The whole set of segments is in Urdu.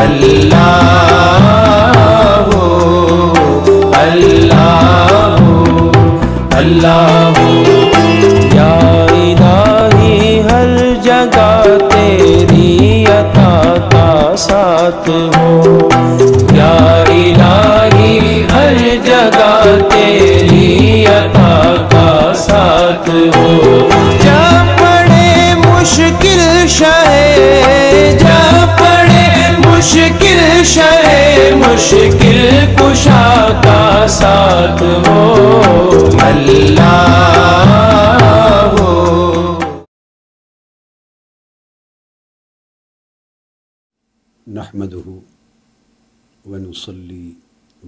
اللہ ہو اللہ اللہ یا الہی ہر جگہ تیری عطا کا ساتھ ہو۔ یا الہی ہر جگہ تیری عطا کا ساتھ ہو۔ مشکل کشا کا ساتھ ہو نحمده ونصلي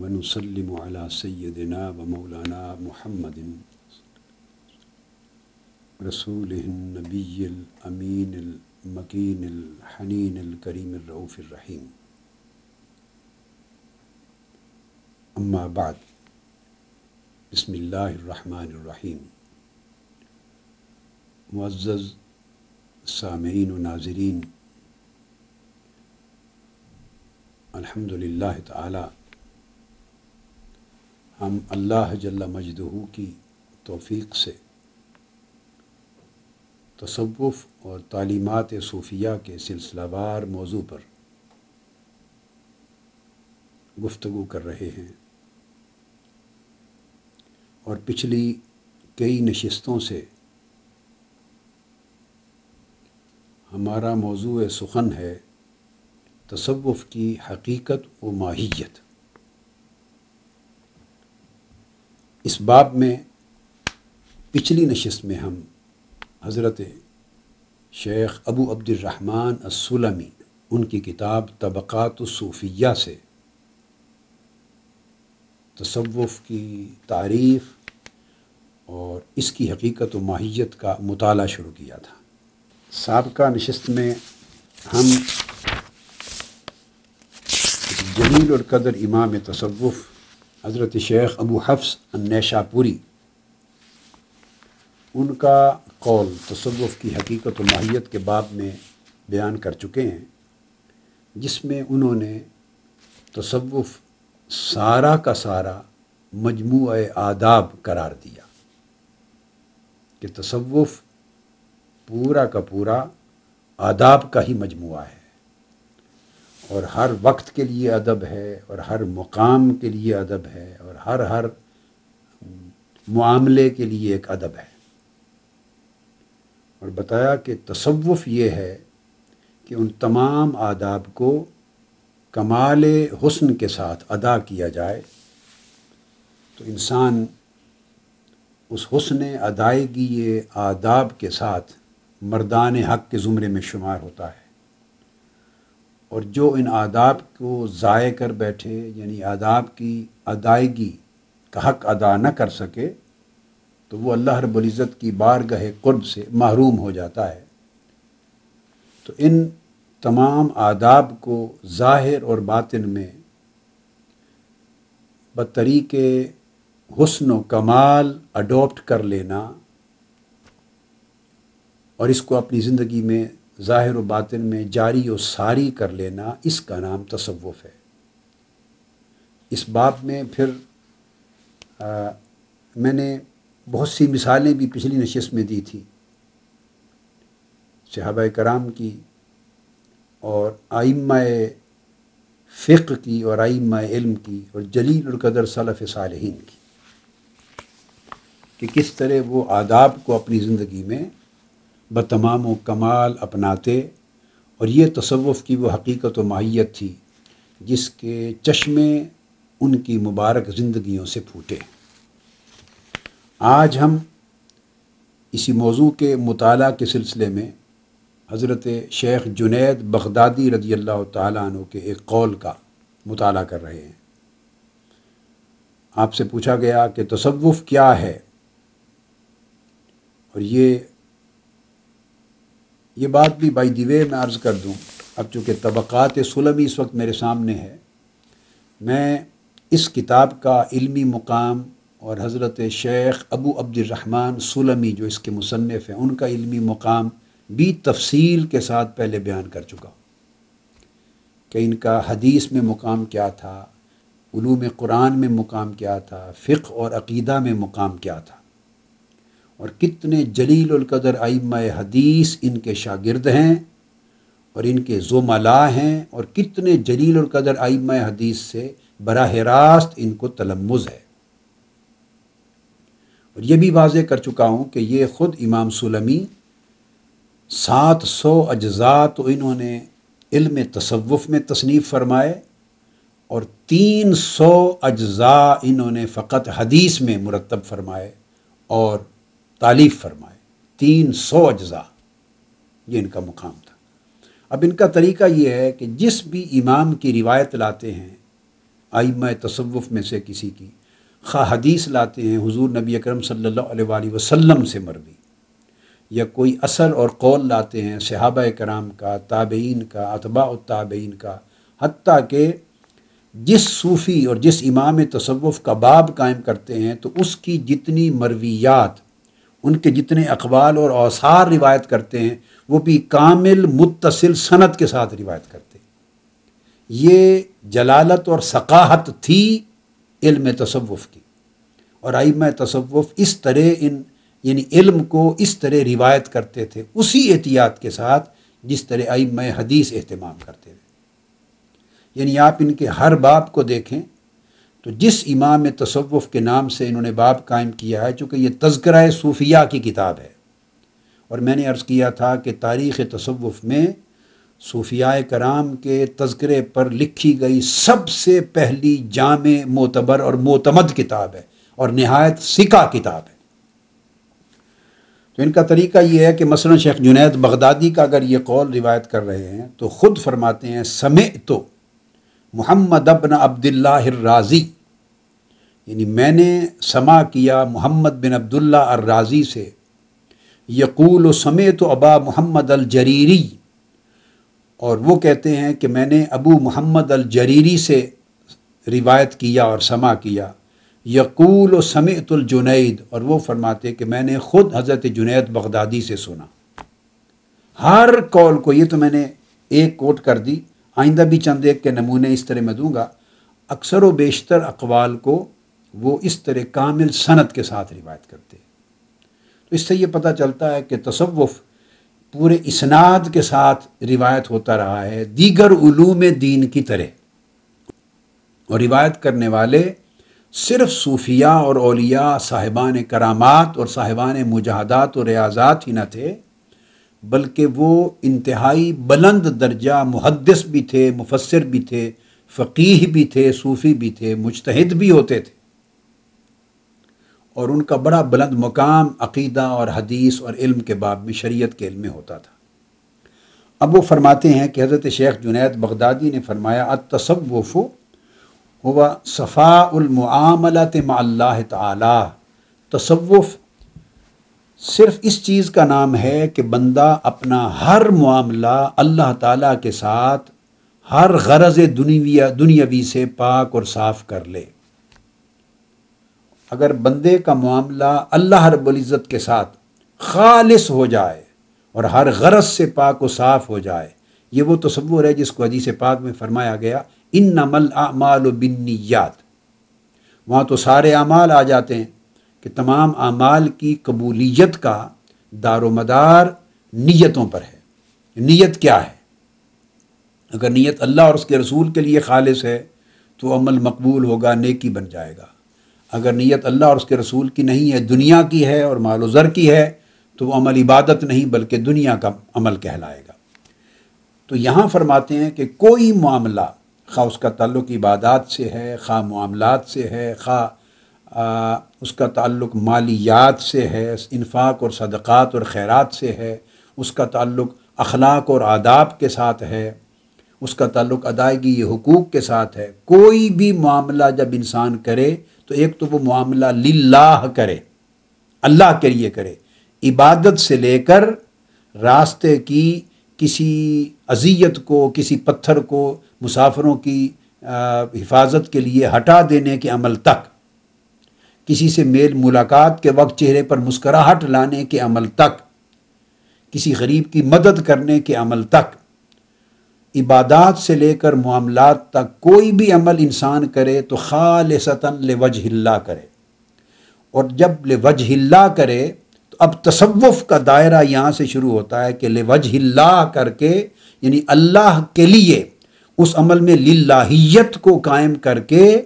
ونسلم على سيدنا ومولانا محمد رسوله النبي الأمين المكين الحنين الكريم الرؤوف الرحيم. أما بعد. بسم الله الرحمن الرحيم. معزز، سامعین و ناظرین الحمد للہ تعالی. ہم اللہ جل مجدہ کی توفیق سے تصوف اور تعلیمات صوفیہ کے سلسلہ وار موضوع پر گفتگو کر رہے ہیں۔ اور پچھلی کئی نشستوں سے ہمارا موضوع سخن ہے تصوف کی حقیقت و ماہیت۔ اس باب میں پچھلی نشست میں ہم حضرت شیخ ابو عبد الرحمن السلمی، ان کی کتاب طبقات الصوفیہ سے تصوف کی تعریف اور اس کی حقیقت و ماہیت کا مطالعہ شروع کیا تھا۔ سابقہ نشست میں ہم جلیل القدر امام تصوف حضرت شیخ ابو حفظ النیشا پوری ان کا قول تصوف کی حقیقت و ماہیت کے باب میں بیان کر چکے ہیں، جس میں انہوں نے تصوف سارا کا سارا مجموعہ آداب قرار دیا کہ تصوف پورا کا پورا آداب کا ہی مجموعہ ہے اور ہر وقت کے لیے ادب ہے اور ہر مقام کے لیے ادب ہے اور ہر ہر معاملے کے لیے ایک ادب ہے اور بتایا کہ تصوف یہ ہے کہ ان تمام آداب کو کمال حسن کے ساتھ ادا کیا جائے، تو انسان اس حسن ادائیگی آداب کے ساتھ مردان حق کے زمرے میں شمار ہوتا ہے۔ اور جو ان آداب کو ضائع کر بیٹھے یعنی آداب کی ادائیگی کا حق ادا نہ کر سکے، تو وہ اللہ رب العزت کی بارگاہ قرب سے محروم ہو جاتا ہے۔ تو ان تمام آداب کو ظاہر اور باطن میں بطریق حسن و کمال اڈاپٹ کر لینا اور اس کو اپنی زندگی میں ظاہر و باطن میں جاری و ساری کر لینا اس کا نام تصوف ہے۔ اس باب میں پھر آ, میں نے بہت سی مثالیں بھی پچھلی نشست میں دی تھی صحابہ کرام کی اور آئمہ فقہ کی اور آئمہ علم کی اور جلیل القدر صلف صالحین کی کہ کس طرح وہ آداب کو اپنی زندگی میں بتمام و کمال اپناتے اور یہ تصوف کی وہ حقیقت و ماہیت تھی جس کے چشمے ان کی مبارک زندگیوں سے پھوٹے۔ آج ہم اسی موضوع کے مطالعہ کے سلسلے میں حضرت شیخ جنید بغدادی رضی اللہ تعالیٰ عنہ کے ایک قول کا مطالعہ کر رہے ہیں۔ آپ سے پوچھا گیا کہ تصوف کیا ہے؟ اور یہ یہ بات بھی بائی دی وے میں عرض کر دوں۔ اب چونکہ طبقات سلمی اس وقت میرے سامنے ہے میں اس کتاب کا علمی مقام اور حضرت شیخ ابو عبد الرحمن سلمی جو اس کے مصنف ہیں، ان کا علمی مقام بھی تفصیل کے ساتھ پہلے بیان کر چکا ہوں کہ ان کا حدیث میں مقام کیا تھا، علوم قرآن میں مقام کیا تھا، فقہ اور عقیدہ میں مقام کیا تھا، اور کتنے جلیل القدر ائمہ حدیث ان کے شاگرد ہیں اور ان کے زوملا ہیں اور کتنے جلیل القدر ائمہ حدیث سے براہ راست ان کو تلمز ہے۔ اور یہ بھی واضح کر چکا ہوں کہ یہ خود امام سلمی سات سو اجزاء تو انہوں نے علم تصوف میں تصنیف فرمائے اور تین سو اجزاء انہوں نے فقط حدیث میں مرتب فرمائے اور تعلیف فرمائے۔ تین سو اجزاء، یہ ان کا مقام تھا۔ اب ان کا طریقہ یہ ہے کہ جس بھی امام کی روایت لاتے ہیں آئمہ تصوف میں سے کسی کی، خواہ حدیث لاتے ہیں، حضور نبی اکرم صلی اللہ علیہ وآلہ وسلم سے مروی۔ یا کوئی اثر اور قول لاتے ہیں صحابہ کرام کا، تابعین کا، اتباع التابعین کا، حتیٰ کہ جس صوفی اور جس امام تصوف کا باب قائم کرتے ہیں تو اس کی جتنی مرویات، ان کے جتنے اقوال اور اوثار روایت کرتے ہیں، وہ بھی کامل متصل صنعت کے ساتھ روایت کرتے ہیں۔ یہ جلالت اور ثقاہت تھی علم تصوف کی۔ اور آئمہ تصوف اس طرح ان یعنی علم کو اس طرح روایت کرتے تھے، اسی احتیاط کے ساتھ جس طرح آئمہ حدیث اہتمام کرتے تھے۔ یعنی آپ ان کے ہر باب کو دیکھیں تو جس امام تصوف کے نام سے انہوں نے باب قائم کیا ہے، چونکہ یہ تذکرہ صوفیہ کی کتاب ہے۔ اور میں نے عرض کیا تھا کہ تاریخ تصوف میں صوفیاء کرام کے تذکرے پر لکھی گئی سب سے پہلی جامع معتبر اور معتمد کتاب ہے اور نہایت سکا کتاب ہے۔ تو ان کا طریقہ یہ ہے کہ مثلا شیخ جنید بغدادی کا اگر یہ قول روایت کر رہے ہیں تو خود فرماتے ہیں سمع تو محمد ابن عبد اللہ الرازی۔ یعنی میں نے سما کیا محمد بن عبداللہ الرازی سے۔ یقول و سمے تو ابا محمد الجریری۔ اور وہ کہتے ہیں کہ میں نے ابو محمد الجریری سے روایت کیا اور سما کیا۔ یقول و سمعت الجنید، اور وہ فرماتے کہ میں نے خود حضرت جنید بغدادی سے سنا۔ ہر کال کو، یہ تو میں نے ایک کوٹ کر دی، آئندہ بھی چند ایک کے نمونے اس طرح میں دوں گا۔ اکثر و بیشتر اقوال کو وہ اس طرح کامل صنعت کے ساتھ روایت کرتے تو اس سے یہ پتہ چلتا ہے کہ تصوف پورے اسناد کے ساتھ روایت ہوتا رہا ہے، دیگر علوم دین کی طرح۔ اور روایت کرنے والے صرف صوفیاء اور اولیاء، صاحبان کرامات اور صاحبان مجاہدات و ریاضات ہی نہ تھے، بلکہ وہ انتہائی بلند درجہ محدث بھی تھے، مفسر بھی تھے فقیح بھی تھے، صوفی بھی تھے، مجتہد بھی ہوتے تھے۔ اور ان کا بڑا بلند مقام عقیدہ اور حدیث اور علم کے باب میں، شریعت کے علم میں ہوتا تھا۔ اب وہ فرماتے ہیں کہ حضرت شیخ جنید بغدادی نے فرمایا، التصوف ہوا صفا المعاملت مع اللہ تعالی۔ تصوف صرف اس چیز کا نام ہے کہ بندہ اپنا ہر معاملہ اللہ تعالیٰ کے ساتھ ہر غرض دنیا دنیاوی سے پاک اور صاف کر لے۔ اگر بندے کا معاملہ اللہ رب العزت کے ساتھ خالص ہو جائے اور ہر غرض سے پاک و صاف ہو جائے، یہ وہ تصور ہے جس کو حدیث پاک میں فرمایا گیا ان نمل اعمال و بنیات وہاں تو سارے اعمال آ جاتے ہیں کہ تمام اعمال کی قبولیت کا دار و مدار نیتوں پر ہے۔ نیت کیا ہے؟ اگر نیت اللہ اور اس کے رسول کے لیے خالص ہے تو عمل مقبول ہوگا، نیکی بن جائے گا۔ اگر نیت اللہ اور اس کے رسول کی نہیں ہے، دنیا کی ہے اور مال و ذر کی ہے، تو وہ عمل عبادت نہیں بلکہ دنیا کا عمل کہلائے گا۔ تو یہاں فرماتے ہیں کہ کوئی معاملہ خواہ اس کا تعلق عبادات سے ہے، خواہ معاملات سے ہے، خواہ اس کا تعلق مالیات سے ہے، انفاق اور صدقات اور خیرات سے ہے، اس کا تعلق اخلاق اور آداب کے ساتھ ہے، اس کا تعلق ادائیگی حقوق کے ساتھ ہے۔ کوئی بھی معاملہ جب انسان کرے تو ایک تو وہ معاملہ للہ کرے، اللہ کے لیے کرے۔ عبادت سے لے کر راستے کی کسی اذیت کو، کسی پتھر کو مسافروں کی حفاظت کے لیے ہٹا دینے کے عمل تک، کسی سے میل ملاقات کے وقت چہرے پر مسکراہٹ لانے کے عمل تک، کسی غریب کی مدد کرنے کے عمل تک، عبادات سے لے کر معاملات تک کوئی بھی عمل انسان کرے تو خالصتاً لوجہ اللہ کرے۔ اور جب لوجہ اللہ کرے تو اب تصوف کا دائرہ یہاں سے شروع ہوتا ہے کہ لوجہ اللہ کر کے یعنی اللہ کے لیے اس عمل میں للہیت کو قائم کر کے،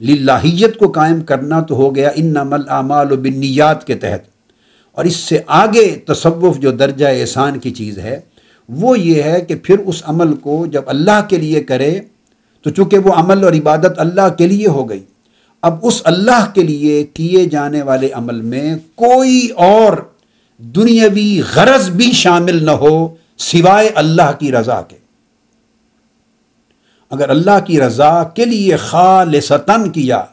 للہیت کو قائم کرنا تو ہو گیا ان عمل اعمال و بنیات کے تحت۔ اور اس سے آگے تصوف جو درجہ احسان کی چیز ہے، وہ یہ ہے کہ پھر اس عمل کو جب اللہ کے لیے کرے، تو چونکہ وہ عمل اور عبادت اللہ کے لیے ہو گئی، اب اس اللہ کے لیے کیے جانے والے عمل میں کوئی اور دنیاوی غرض بھی شامل نہ ہو سوائے اللہ کی رضا کے۔ اگر اللہ کی رضا کے لیے خالصتاً کیا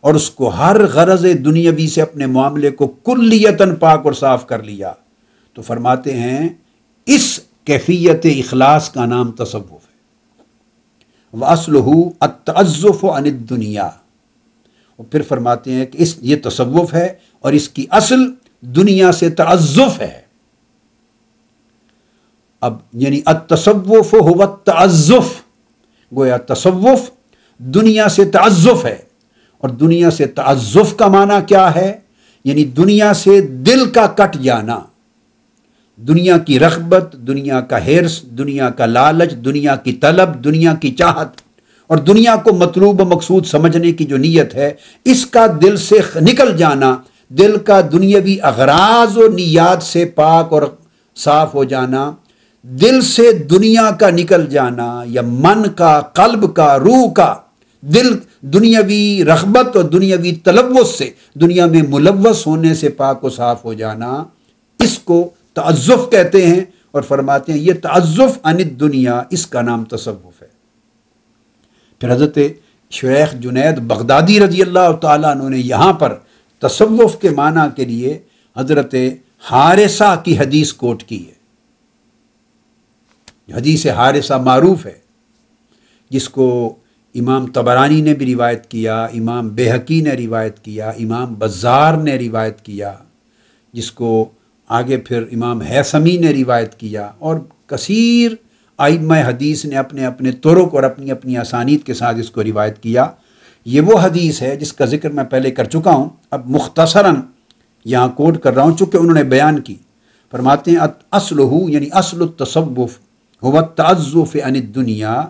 اور اس کو ہر غرض دنیاوی سے اپنے معاملے کو کلیتاً پاک اور صاف کر لیا، تو فرماتے ہیں اس کیفیت اخلاص کا نام تصوف ہے۔ وہ و ان دنیا پھر فرماتے ہیں کہ اس، یہ تصوف ہے اور اس کی اصل دنیا سے تعزف ہے۔ اب یعنی التصوف ہو تعزف گویا تصوف دنیا سے تعزف ہے۔ اور دنیا سے تعزف کا معنی کیا ہے؟ یعنی دنیا سے دل کا کٹ جانا۔ دنیا کی رغبت، دنیا کا حرص، دنیا کا لالچ، دنیا کی طلب، دنیا کی چاہت۔ اور دنیا کو مطلوب و مقصود سمجھنے کی جو نیت ہے، اس کا دل سے نکل جانا۔ دل کا دنیاوی اغراض و نیات سے پاک اور صاف ہو جانا۔ دل سے دنیا کا نکل جانا یا من کا، قلب کا، روح کا، دل دنیاوی رغبت اور دنیاوی تلوث سے، دنیا میں ملوث ہونے سے پاک و صاف ہو جانا، اس کو تعزف کہتے ہیں اور فرماتے ہیں یہ تعزف ان دنیا اس کا نام تصوف ہے۔ پھر حضرت شیخ جنید بغدادی رضی اللہ تعالیٰ انہوں نے یہاں پر تصوف کے معنی کے لیے حضرت حارثہ کی حدیث کوٹ کی ہے۔ حدیث حارثہ معروف ہے، جس کو امام تبرانی نے بھی روایت کیا، امام بےحقی نے روایت کیا، امام بزار نے روایت کیا، جس کو آگے پھر امام حیثمی نے روایت کیا اور کثیر آئمہ حدیث نے اپنے اپنے طرق اور اپنی اپنی آسانیت کے ساتھ اس کو روایت کیا۔ یہ وہ حدیث ہے جس کا ذکر میں پہلے کر چکا ہوں۔ اب مختصراً یہاں کوٹ کر رہا ہوں، چونکہ انہوں نے بیان کی۔ فرماتے ہیں اصل ہو یعنی اصل التصوف ہو تعزف عن دنیا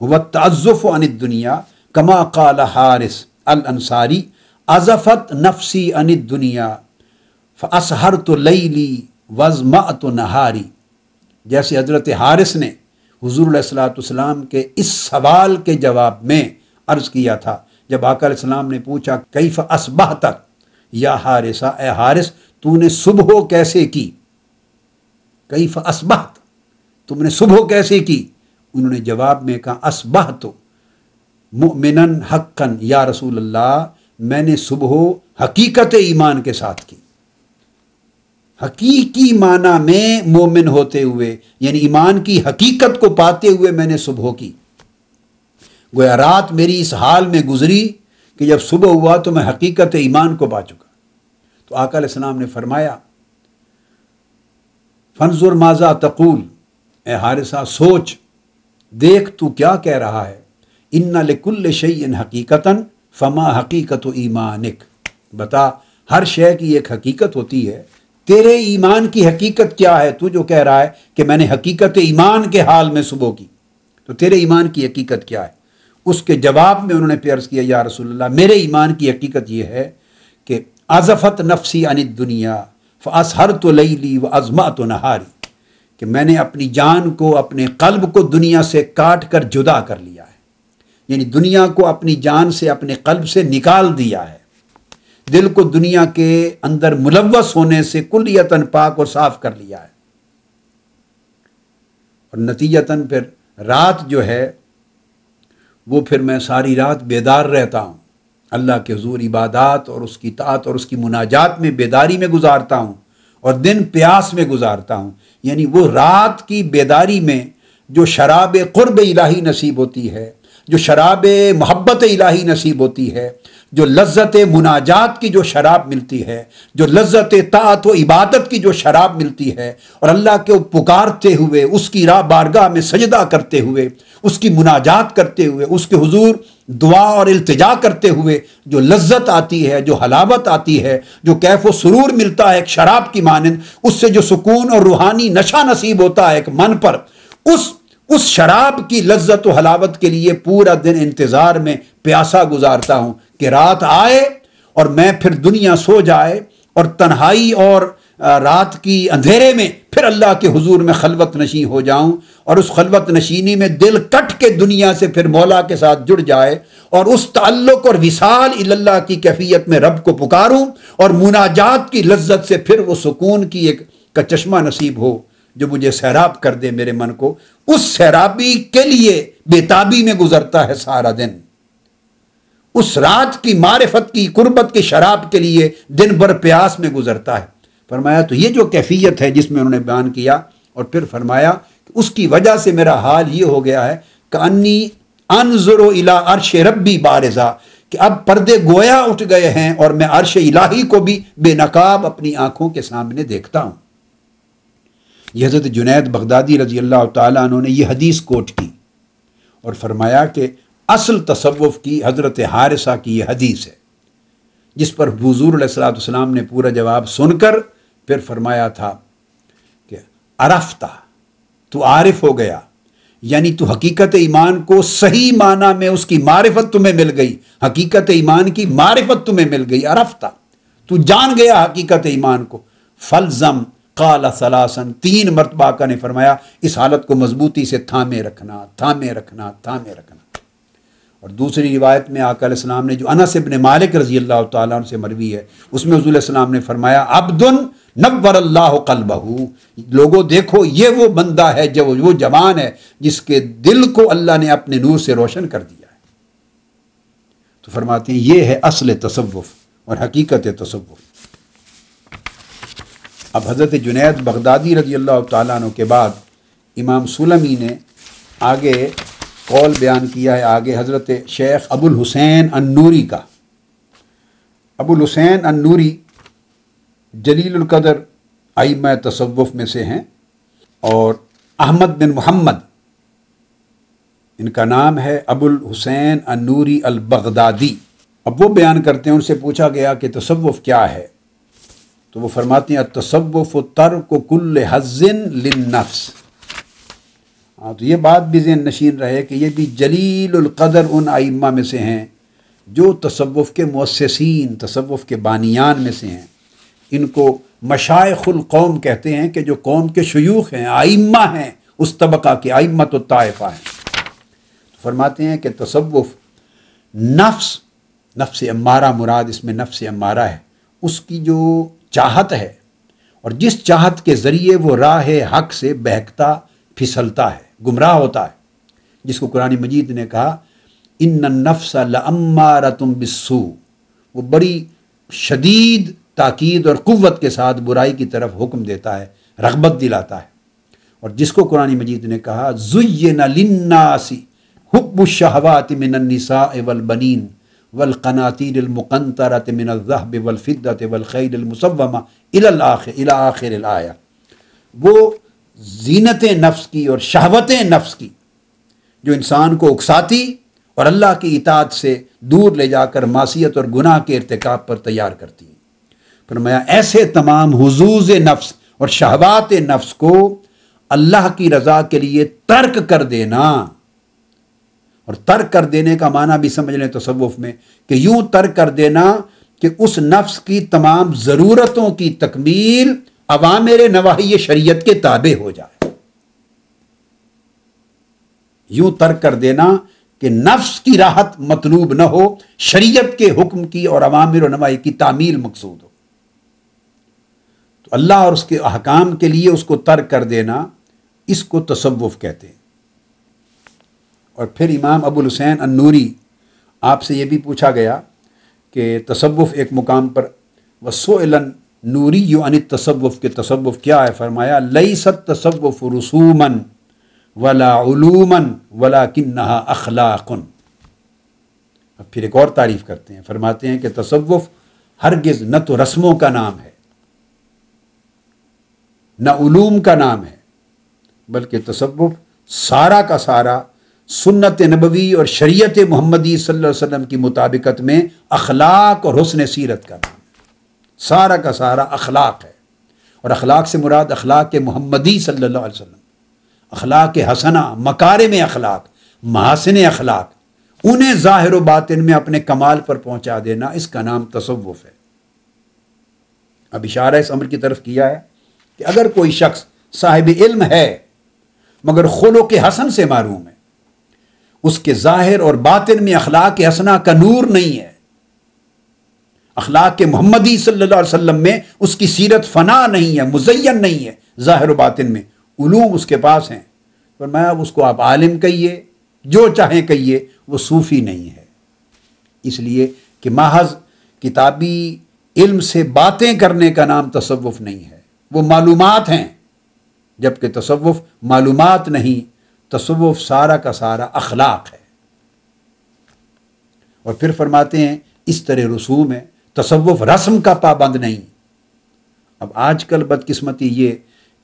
ہو تعزف عن دنیا کما قال حارث الانصاری ازفت نفسی عن دنیا فاسحر تو لئی لی وزم تو نہاری جیسے حضرت حارث نے حضور علیہ السلاۃ والسلام کے اس سوال کے جواب میں عرض کیا تھا، جب آقا علیہ السلام نے پوچھا، کیف اسبہ تک یا حارثہ، اے حارث، تو نے صبح کیسے کی؟ کیف اسبہ تم نے صبح کیسے کی؟ انہوں نے جواب میں کہا اسبہ تو مؤمنن حقن یا رسول اللہ، میں نے صبح حقیقت ایمان کے ساتھ کی۔ حقیقی معنی میں مومن ہوتے ہوئے یعنی ایمان کی حقیقت کو پاتے ہوئے میں نے صبح کی۔ گویا رات میری اس حال میں گزری کہ جب صبح ہوا تو میں حقیقت ایمان کو پا چکا۔ تو آقا علیہ السلام نے فرمایا فنزر ماضا تقول؟ اے حارثہ، سوچ، دیکھ تو کیا کہہ رہا ہے؟ ان لکل شعی ان حقیقت فما حقیقت و ایمانک۔ بتا، ہر شے کی ایک حقیقت ہوتی ہے۔ تیرے ایمان کی حقیقت کیا ہے؟ تو جو کہہ رہا ہے کہ میں نے حقیقت ایمان کے حال میں صبح کی۔ تو تیرے ایمان کی حقیقت کیا ہے؟ اس کے جواب میں انہوں نے پیرس کیا، یا رسول اللہ، میرے ایمان کی حقیقت یہ ہے کہ ازفت نفسی عن دنیا فاس ہر تو لئی لی و ازما تو نہاری کہ میں نے اپنی جان کو، اپنے قلب کو دنیا سے کاٹ کر جدا کر لیا ہے۔ یعنی دنیا کو اپنی جان سے، اپنے قلب سے نکال دیا ہے۔ دل کو دنیا کے اندر ملوث ہونے سے کلیتاً پاک اور صاف کر لیا ہے۔ اور نتیجتاً پھر رات جو ہے، وہ پھر میں ساری رات بیدار رہتا ہوں۔ اللہ کے حضور عبادات اور اس کی طاعت اور اس کی مناجات میں بیداری میں گزارتا ہوں۔ اور دن پیاس میں گزارتا ہوں۔ یعنی وہ رات کی بیداری میں جو شراب قرب الہی نصیب ہوتی ہے، جو شراب محبت الہی نصیب ہوتی ہے، جو لذت مناجات کی جو شراب ملتی ہے، جو لذت طاعت و عبادت کی جو شراب ملتی ہے، اور اللہ کے پکارتے ہوئے، اس کی راہ بارگاہ میں سجدہ کرتے ہوئے، اس کی مناجات کرتے ہوئے، اس کے حضور دعا اور التجا کرتے ہوئے جو لذت آتی ہے، جو حلاوت آتی ہے، جو کیف و سرور ملتا ہے، ایک شراب کی مانند، اس سے جو سکون اور روحانی نشہ نصیب ہوتا ہے، ایک من پر، اس اس شراب کی لذت و حلاوت کے لیے پورا دن انتظار میں پیاسا گزارتا ہوں کہ رات آئے اور میں پھر دنیا سو جائے اور تنہائی اور رات کی اندھیرے میں پھر اللہ کے حضور میں خلوت نشین ہو جاؤں اور اس خلوت نشینی میں دل کٹ کے دنیا سے پھر مولا کے ساتھ جڑ جائے اور اس تعلق اور وصال اللہ کی کیفیت میں رب کو پکاروں اور مناجات کی لذت سے پھر وہ سکون کی ایک کا چشمہ نصیب ہو جو مجھے سیراب کر دے میرے من کو۔ اس سیرابی کے لیے بےتابی میں گزرتا ہے سارا دن۔ اس رات کی معرفت کی قربت کی شراب کے لیے دن بھر پیاس میں گزرتا ہے۔ فرمایا، تو یہ جو کیفیت ہے جس میں انہوں نے بیان کیا اور پھر فرمایا کہ اس کی وجہ سے میرا حال یہ ہو گیا ہے کہ انی انظر و الا عرش ربی بارزا، کہ اب پردے گویا اٹھ گئے ہیں اور میں عرش الہی کو بھی بے نقاب اپنی آنکھوں کے سامنے دیکھتا ہوں۔ یہ حضرت جنید بغدادی رضی اللہ تعالیٰ عنہ نے یہ حدیث کوٹ کی اور فرمایا کہ اصل تصوف کی حضرت حارثہ کی یہ حدیث ہے، جس پر حضور علیہ السلاۃ والسلام نے پورا جواب سن کر پھر فرمایا تھا کہ عرفتہ، تو عارف ہو گیا یعنی تو حقیقت ایمان کو صحیح معنی میں اس کی معرفت تمہیں مل گئی، حقیقت ایمان کی معرفت تمہیں مل گئی، عرفتہ۔ تو جان گیا حقیقت ایمان کو۔ فلزم قال سلاسن تین مرتبہ کا نے فرمایا، اس حالت کو مضبوطی سے تھامے رکھنا تھامے رکھنا تھامے رکھنا۔ اور دوسری روایت میں آقا علیہ السلام نے جو انس ابن مالک رضی اللہ تعالیٰ عنہ سے مروی ہے، اس میں حضور علیہ السلام نے فرمایا، عبدن نور اللہ قلبہ۔ لوگوں دیکھو، یہ وہ بندہ ہے جو وہ جوان ہے جس کے دل کو اللہ نے اپنے نور سے روشن کر دیا ہے۔ تو فرماتے ہیں، یہ ہے اصل تصوف اور حقیقت تصوف۔ اب حضرت جنید بغدادی رضی اللہ تعالیٰ عنہ کے بعد امام سلمی نے آگے قول بیان کیا ہے آگے حضرت شیخ ابو الحسین النوری کا۔ ابو الحسین النوری جلیل القدر آئمہ تصوف میں سے ہیں اور احمد بن محمد، ان کا نام ہے ابو الحسین النوری البغدادی۔ اب وہ بیان کرتے ہیں، ان سے پوچھا گیا کہ تصوف کیا ہے۔ تو وہ فرماتی ہیں تصوف و تر کو کل حزن لنفس ہاں تو یہ بات بھی ذہن نشین رہے کہ یہ بھی جلیل القدر ان آئمہ میں سے ہیں جو تصوف کے مؤسسین، تصوف کے بانیان میں سے ہیں۔ ان کو مشائق القوم کہتے ہیں کہ جو قوم کے شیوخ ہیں آئمہ ہیں، اس طبقہ کے آئمت و طائفہ ہیں۔ فرماتے ہیں کہ تصوف نفس نفس امارہ، مراد اس میں نفس امارہ ہے۔ اس کی جو چاہت ہے اور جس چاہت کے ذریعے وہ راہ حق سے بہکتا پھسلتا ہے، گمراہ ہوتا ہے۔ جس کو قرآن مجید نے کہا ان نفس لمارتم بسو وہ بڑی شدید تاکید اور قوت کے ساتھ برائی کی طرف حکم دیتا ہے، رغبت دلاتا ہے۔ اور جس کو قرآن مجید نے کہا زین لناسی حب الشہوات من النساء والبنین والقناطیر المقنطرة من الذهب والفدة والخيل المصومة الى الاخر الى آخر الآیہ وہ زینت نفس کی اور شہوت نفس کی، جو انسان کو اکساتی اور اللہ کی اطاعت سے دور لے جا کر معصیت اور گناہ کے ارتکاب پر تیار کرتی فرمایا، ایسے تمام حضوز نفس اور شہوات نفس کو اللہ کی رضا کے لیے ترک کر دینا۔ اور ترک کر دینے کا معنی بھی سمجھ لیں تصوف میں کہ یوں ترک کر دینا کہ اس نفس کی تمام ضرورتوں کی تکمیل عوامر نواحی شریعت کے تابع ہو جائے۔ یوں ترک کر دینا کہ نفس کی راحت مطلوب نہ ہو، شریعت کے حکم کی اور عوامر و نواحی کی تعمیل مقصود ہو۔ تو اللہ اور اس کے احکام کے لیے اس کو ترک کر دینا، اس کو تصوف کہتے ہیں۔ اور پھر امام ابو الحسین النوری آپ سے یہ بھی پوچھا گیا کہ تصوف ایک مقام پر وسو علن نوری یو ان تصوف کے تصوف کیا ہے؟ فرمایا لئی ست تصوف رسومن ولا علومن ولا کنہا اخلاقن اب پھر ایک اور تعریف کرتے ہیں، فرماتے ہیں کہ تصوف ہرگز نہ تو رسموں کا نام ہے، نہ علوم کا نام ہے، بلکہ تصوف سارا کا سارا سنت نبوی اور شریعت محمدی صلی اللہ علیہ وسلم کی مطابقت میں اخلاق اور حسن سیرت کا نام ہے۔ سارا کا سارا اخلاق ہے۔ اور اخلاق سے مراد اخلاق محمدی صلی اللہ علیہ وسلم۔ اخلاق حسنہ مکار میں اخلاق، محاسن اخلاق، انہیں ظاہر و باطن میں اپنے کمال پر پہنچا دینا اس کا نام تصوف ہے۔ اب اشارہ اس عمر کی طرف کیا ہے کہ اگر کوئی شخص صاحب علم ہے، مگر خلو کے حسن سے معروم ہے، اس کے ظاہر اور باطن میں اخلاق حسنا کا نور نہیں ہے اخلاق کے محمدی صلی اللہ علیہ وسلم میں اس کی سیرت فنا نہیں ہے، مزین نہیں ہے، ظاہر و باطن میں علوم اس کے پاس ہیں۔ پر میں اب اس کو آپ عالم کہیے، جو چاہیں کہیے، وہ صوفی نہیں ہے۔ اس لیے کہ محض کتابی علم سے باتیں کرنے کا نام تصوف نہیں ہے۔ وہ معلومات ہیں، جبکہ تصوف معلومات نہیں، تصوف سارا کا سارا اخلاق ہے۔ اور پھر فرماتے ہیں، اس طرح رسوم ہے۔ تصوف رسم کا پابند نہیں۔ اب آج کل بدقسمتی یہ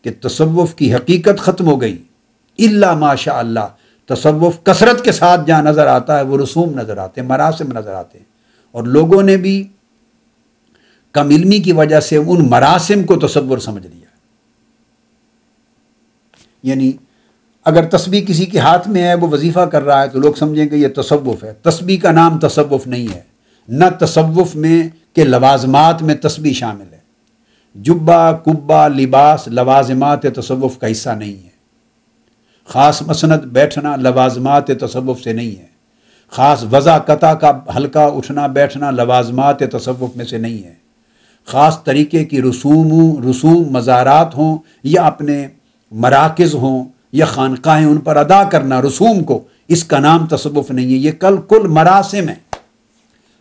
کہ تصوف کی حقیقت ختم ہو گئی۔ اللہ ماشاء اللہ تصوف کثرت کے ساتھ جہاں نظر آتا ہے، وہ رسوم نظر آتے ہیں، مراسم نظر آتے ہیں۔ اور لوگوں نے بھی کم علمی کی وجہ سے ان مراسم کو تصور سمجھ لیا۔ یعنی اگر تسبیح کسی کے ہاتھ میں ہے، وہ وظیفہ کر رہا ہے تو لوگ سمجھیں کہ یہ تصوف ہے۔ تسبیح کا نام تصوف نہیں ہے۔ نہ تصوف میں کہ لوازمات میں تسبیح شامل ہے۔ جبا کبا لباس، لوازمات تصوف کا حصہ نہیں ہے۔ خاص مسند بیٹھنا لوازمات تصوف سے نہیں ہے۔ خاص وضع قطع کا ہلکا اٹھنا بیٹھنا لوازمات تصوف میں سے نہیں ہے۔ خاص طریقے کی رسوم رسوم مزارات ہوں یا اپنے مراکز ہوں یا خانقاہیں ان پر ادا کرنا، رسوم کو، اس کا نام تصوف نہیں ہے۔ یہ کل کل مراسم ہے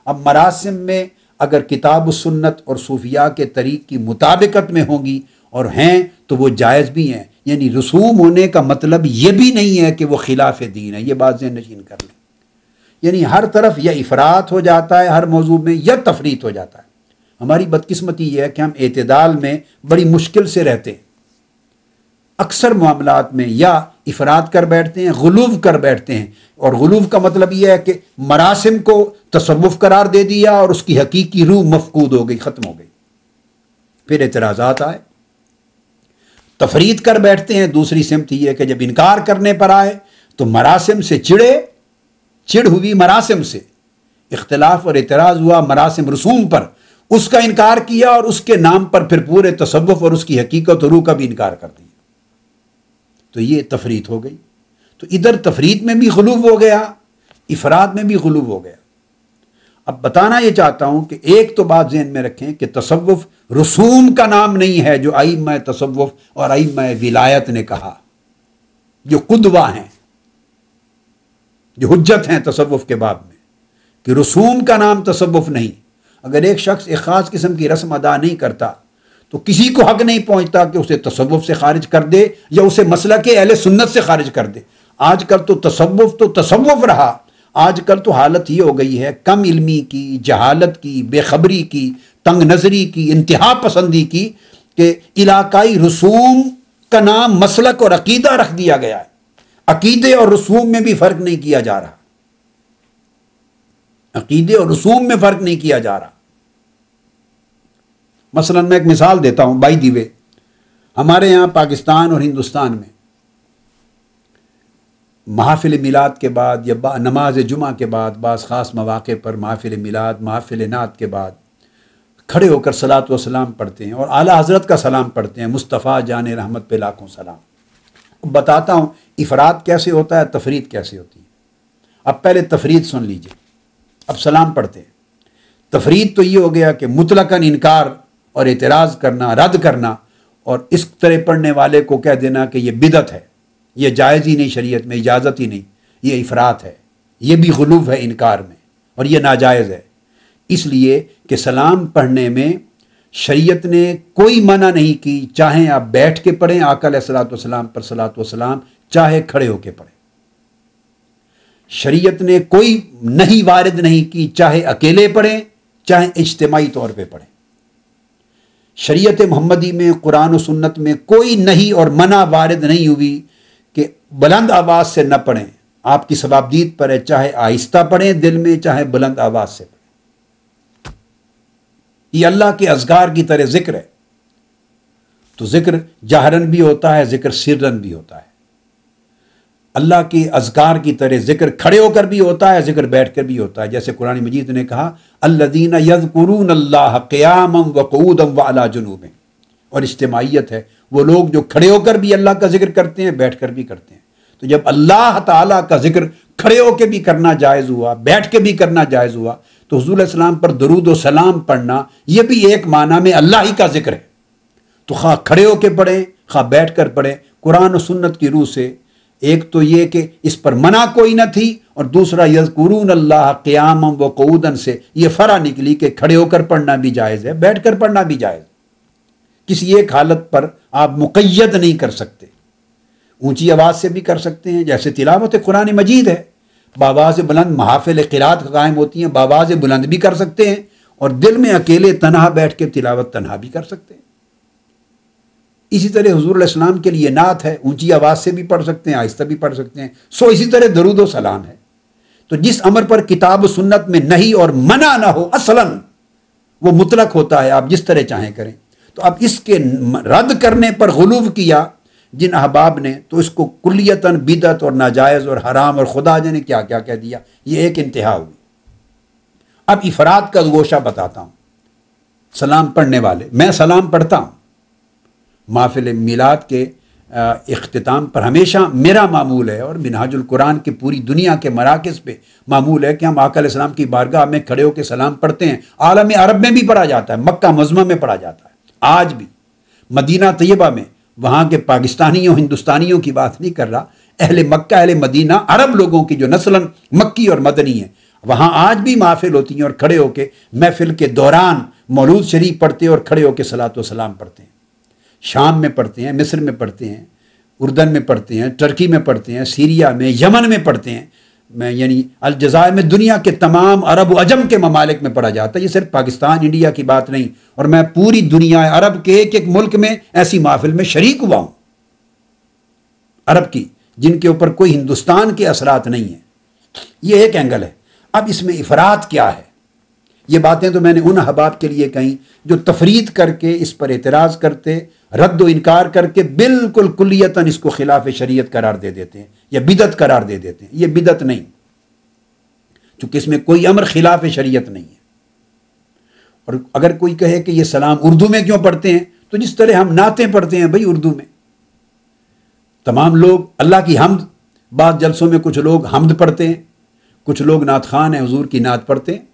اب مراسم میں اگر کتاب و سنت اور صوفیاء کے طریق کی مطابقت میں ہوں گی اور ہیں تو وہ جائز بھی ہیں۔ یعنی رسوم ہونے کا مطلب یہ بھی نہیں ہے کہ وہ خلاف دین ہے، یہ بات ذہن نشین کر لیں۔ یعنی ہر طرف یا افراد ہو جاتا ہے ہر موضوع میں یا تفریح ہو جاتا ہے۔ ہماری بدقسمتی یہ ہے کہ ہم اعتدال میں بڑی مشکل سے رہتے ہیں۔ اکثر معاملات میں یا افراد کر بیٹھتے ہیں غلوف کر بیٹھتے ہیں۔ اور غلوف کا مطلب یہ ہے کہ مراسم کو تصوف قرار دے دیا اور اس کی حقیقی روح مفقود ہو گئی، ختم ہو گئی۔ پھر اعتراضات آئے۔ تفرید کر بیٹھتے ہیں۔ دوسری سمت یہ کہ جب انکار کرنے پر آئے تو مراسم سے چڑے چڑ ہوئی مراسم سے۔ اختلاف اور اعتراض ہوا مراسم رسوم پر۔ اس کا انکار کیا اور اس کے نام پر پھر پورے تصوف اور اس کی حقیقت و روح کا بھی انکار کر دیا۔ تو یہ تفریح ہو گئی۔ تو ادھر تفریح میں بھی غلوب ہو گیا، افراد میں بھی غلوب ہو گیا۔ اب بتانا یہ چاہتا ہوں کہ ایک تو بات ذہن میں رکھیں کہ تصوف رسوم کا نام نہیں ہے جو آئی تصوف اور آئی ولایت نے کہا۔ جو قدوا ہیں، جو حجت ہیں تصوف کے باب میں کہ رسوم کا نام تصوف نہیں۔ اگر ایک شخص ایک خاص قسم کی رسم ادا نہیں کرتا، تو کسی کو حق نہیں پہنچتا کہ اسے تصوف سے خارج کر دے یا اسے مسئلہ کے اہل سنت سے خارج کر دے۔ آج کل تو تصوف تو تصوف رہا۔ آج کل تو حالت یہ ہو گئی ہے، کم علمی کی، جہالت کی، بے خبری کی، تنگ نظری کی، انتہا پسندی کی کہ علاقائی رسوم کا نام مسلک اور عقیدہ رکھ دیا گیا ہے۔ عقیدے اور رسوم میں بھی فرق نہیں کیا جا رہا۔ عقیدے اور رسوم میں فرق نہیں کیا جا رہا۔ مثلا میں ایک مثال دیتا ہوں، بائی دیوے ہمارے یہاں پاکستان اور ہندوستان میں محافل میلاد کے بعد یا نماز جمعہ کے بعد، بعض خاص مواقع پر محافل میلاد، محافل نعت کے بعد کھڑے ہو کر سلاۃ و سلام پڑھتے ہیں اور اعلیٰ حضرت کا سلام پڑھتے ہیں، مصطفیٰ جان رحمت پہ لاکھوں سلام۔ بتاتا ہوں، افراد کیسے ہوتا ہے، تفرید کیسے ہوتی ہے؟ اب پہلے تفرید سن لیجیے۔ اب سلام پڑھتے ہیں۔ تفرید تو یہ ہو گیا کہ مطلقاً انکار اور اعتراض کرنا، رد کرنا اور اس طرح پڑھنے والے کو کہہ دینا کہ یہ بدت ہے۔ یہ جائز ہی نہیں شریعت میں، اجازت ہی نہیں۔ یہ افراد ہے۔ یہ بھی غلوف ہے انکار میں اور یہ ناجائز ہے۔ اس لیے کہ سلام پڑھنے میں شریعت نے کوئی منع نہیں کی چاہیں آپ بیٹھ کے پڑھیں آکل صلاحت وسلام پر صلاحت وسلام چاہے کھڑے ہو کے پڑھیں۔ شریعت نے کوئی نہیں، وارد نہیں کی، چاہے اکیلے پڑھیں، چاہے اجتماعی طور پہ پڑھیں۔ شریعت محمدی میں، قرآن و سنت میں کوئی نہیں اور منع، وارد نہیں ہوئی۔ کہ بلند آواز سے نہ پڑھیں۔ آپ کی ثوابدید پر ہے، چاہے آہستہ پڑھیں دل میں، چاہے بلند آواز سے پڑھیں۔ یہ اللہ کے ازگار کی طرح ذکر ہے۔ تو ذکر جہرن بھی ہوتا ہے، ذکر سرن بھی ہوتا ہے۔ اللہ کے اذکار کی طرح ذکر کھڑے ہو کر بھی ہوتا ہے، ذکر بیٹھ کر بھی ہوتا ہے۔ جیسے قرآن مجید نے کہا اللہ دین ید قرون اللہ قیام و قعودم و جنوب اور اجتماعیت ہے وہ لوگ جو کھڑے ہو کر بھی اللہ کا ذکر کرتے ہیں، بیٹھ کر بھی کرتے ہیں۔ تو جب اللہ تعالیٰ کا ذکر کھڑے ہو کے بھی کرنا جائز ہوا، بیٹھ کے بھی کرنا جائز ہوا، تو حضور السلام پر درود و سلام پڑھنا یہ بھی ایک معنی میں اللہ ہی کا ذکر ہے۔ تو خواہ کھڑے ہو کے پڑھیں، خواہ بیٹھ کر پڑھیں، قرآن و سنت کی روح سے، ایک تو یہ کہ اس پر منع کوئی نہ تھی اور دوسرا یذکرون اللہ قیام و قعودن سے یہ فرا نکلی کہ کھڑے ہو کر پڑھنا بھی جائز ہے، بیٹھ کر پڑھنا بھی جائز۔ کسی ایک حالت پر آپ مقید نہیں کر سکتے۔ اونچی آواز سے بھی کر سکتے ہیں، جیسے تلاوت قرآن مجید ہے۔ باواز بلند محافل قرات قائم ہوتی ہیں باواز بلند بھی کر سکتے ہیں اور دل میں اکیلے تنہا بیٹھ کے تلاوت تنہا بھی کر سکتے ہیں۔ اسی طرح حضور علیہ السلام کے لیے نعت ہے، اونچی آواز سے بھی پڑھ سکتے ہیں، آہستہ بھی پڑھ سکتے ہیں۔ سو اسی طرح درود و سلام ہے۔ تو جس امر پر کتاب و سنت میں نہیں اور منع نہ ہو، اصلا وہ مطلق ہوتا ہے، آپ جس طرح چاہیں کریں۔ تو اب اس کے رد کرنے پر غلوف کیا جن احباب نے، تو اس کو کلیتاً بدت اور ناجائز اور حرام اور خدا جانے کیا کیا کہہ دیا؟ یہ ایک انتہا ہوئی۔ اب افراد کا گوشہ بتاتا ہوں۔ سلام پڑھنے والے، میں سلام پڑھتا ہوں۔ محفل میلاد کے اختتام پر ہمیشہ میرا معمول ہے اور منہاج القرآن کی پوری دنیا کے مراکز پہ معمول ہے کہ ہم آقا علیہ السلام کی بارگاہ میں کھڑے ہو کے سلام پڑھتے ہیں۔ عالم عرب میں بھی پڑھا جاتا ہے، مکہ مزمہ میں پڑھا جاتا ہے۔ آج بھی مدینہ طیبہ میں وہاں کے پاکستانیوں، ہندوستانیوں کی بات نہیں کر رہا، اہل مکہ، اہل مدینہ، عرب لوگوں کی جو نسل مکی اور مدنی ہے وہاں آج بھی محفل ہوتی ہیں اور کھڑے ہو کے محفل کے دوران مولود شریف پڑھتے اور کھڑے ہو کے سلاۃ و سلام پڑھتے ہیں۔ شام میں پڑھتے ہیں، مصر میں پڑھتے ہیں، اردن میں پڑھتے ہیں ٹرکی میں پڑھتے ہیں، سیریا میں، یمن میں پڑھتے ہیں۔ میں یعنی الجزائر میں دنیا کے تمام عرب و عجم کے ممالک میں پڑھا جاتا ہے۔ یہ صرف پاکستان، انڈیا کی بات نہیں۔ اور میں پوری دنیا عرب کے ایک ایک ملک میں ایسی محفل میں شریک ہوا ہوں۔ عرب کی، جن کے اوپر کوئی ہندوستان کے اثرات نہیں ہیں۔ یہ ایک اینگل ہے۔ اب اس میں افراد کیا ہے؟ یہ باتیں تو میں نے ان احباب کے لیے کہیں جو تفرید کر کے اس پر اعتراض کرتے رد و انکار کر کے بالکل کلیتاً اس کو خلاف شریعت قرار دے دیتے ہیں یا بدت قرار دے دیتے ہیں، یہ بدت نہیں۔ چونکہ اس میں کوئی امر خلاف شریعت نہیں ہے۔ اور اگر کوئی کہے کہ یہ سلام اردو میں کیوں پڑھتے ہیں، تو جس طرح ہم نعتیں پڑھتے ہیں بھائی اردو میں۔ تمام لوگ اللہ کی حمد، بعض جلسوں میں کچھ لوگ حمد پڑھتے ہیں، کچھ لوگ نعت خان ہیں، حضور کی نعت پڑھتے ہیں۔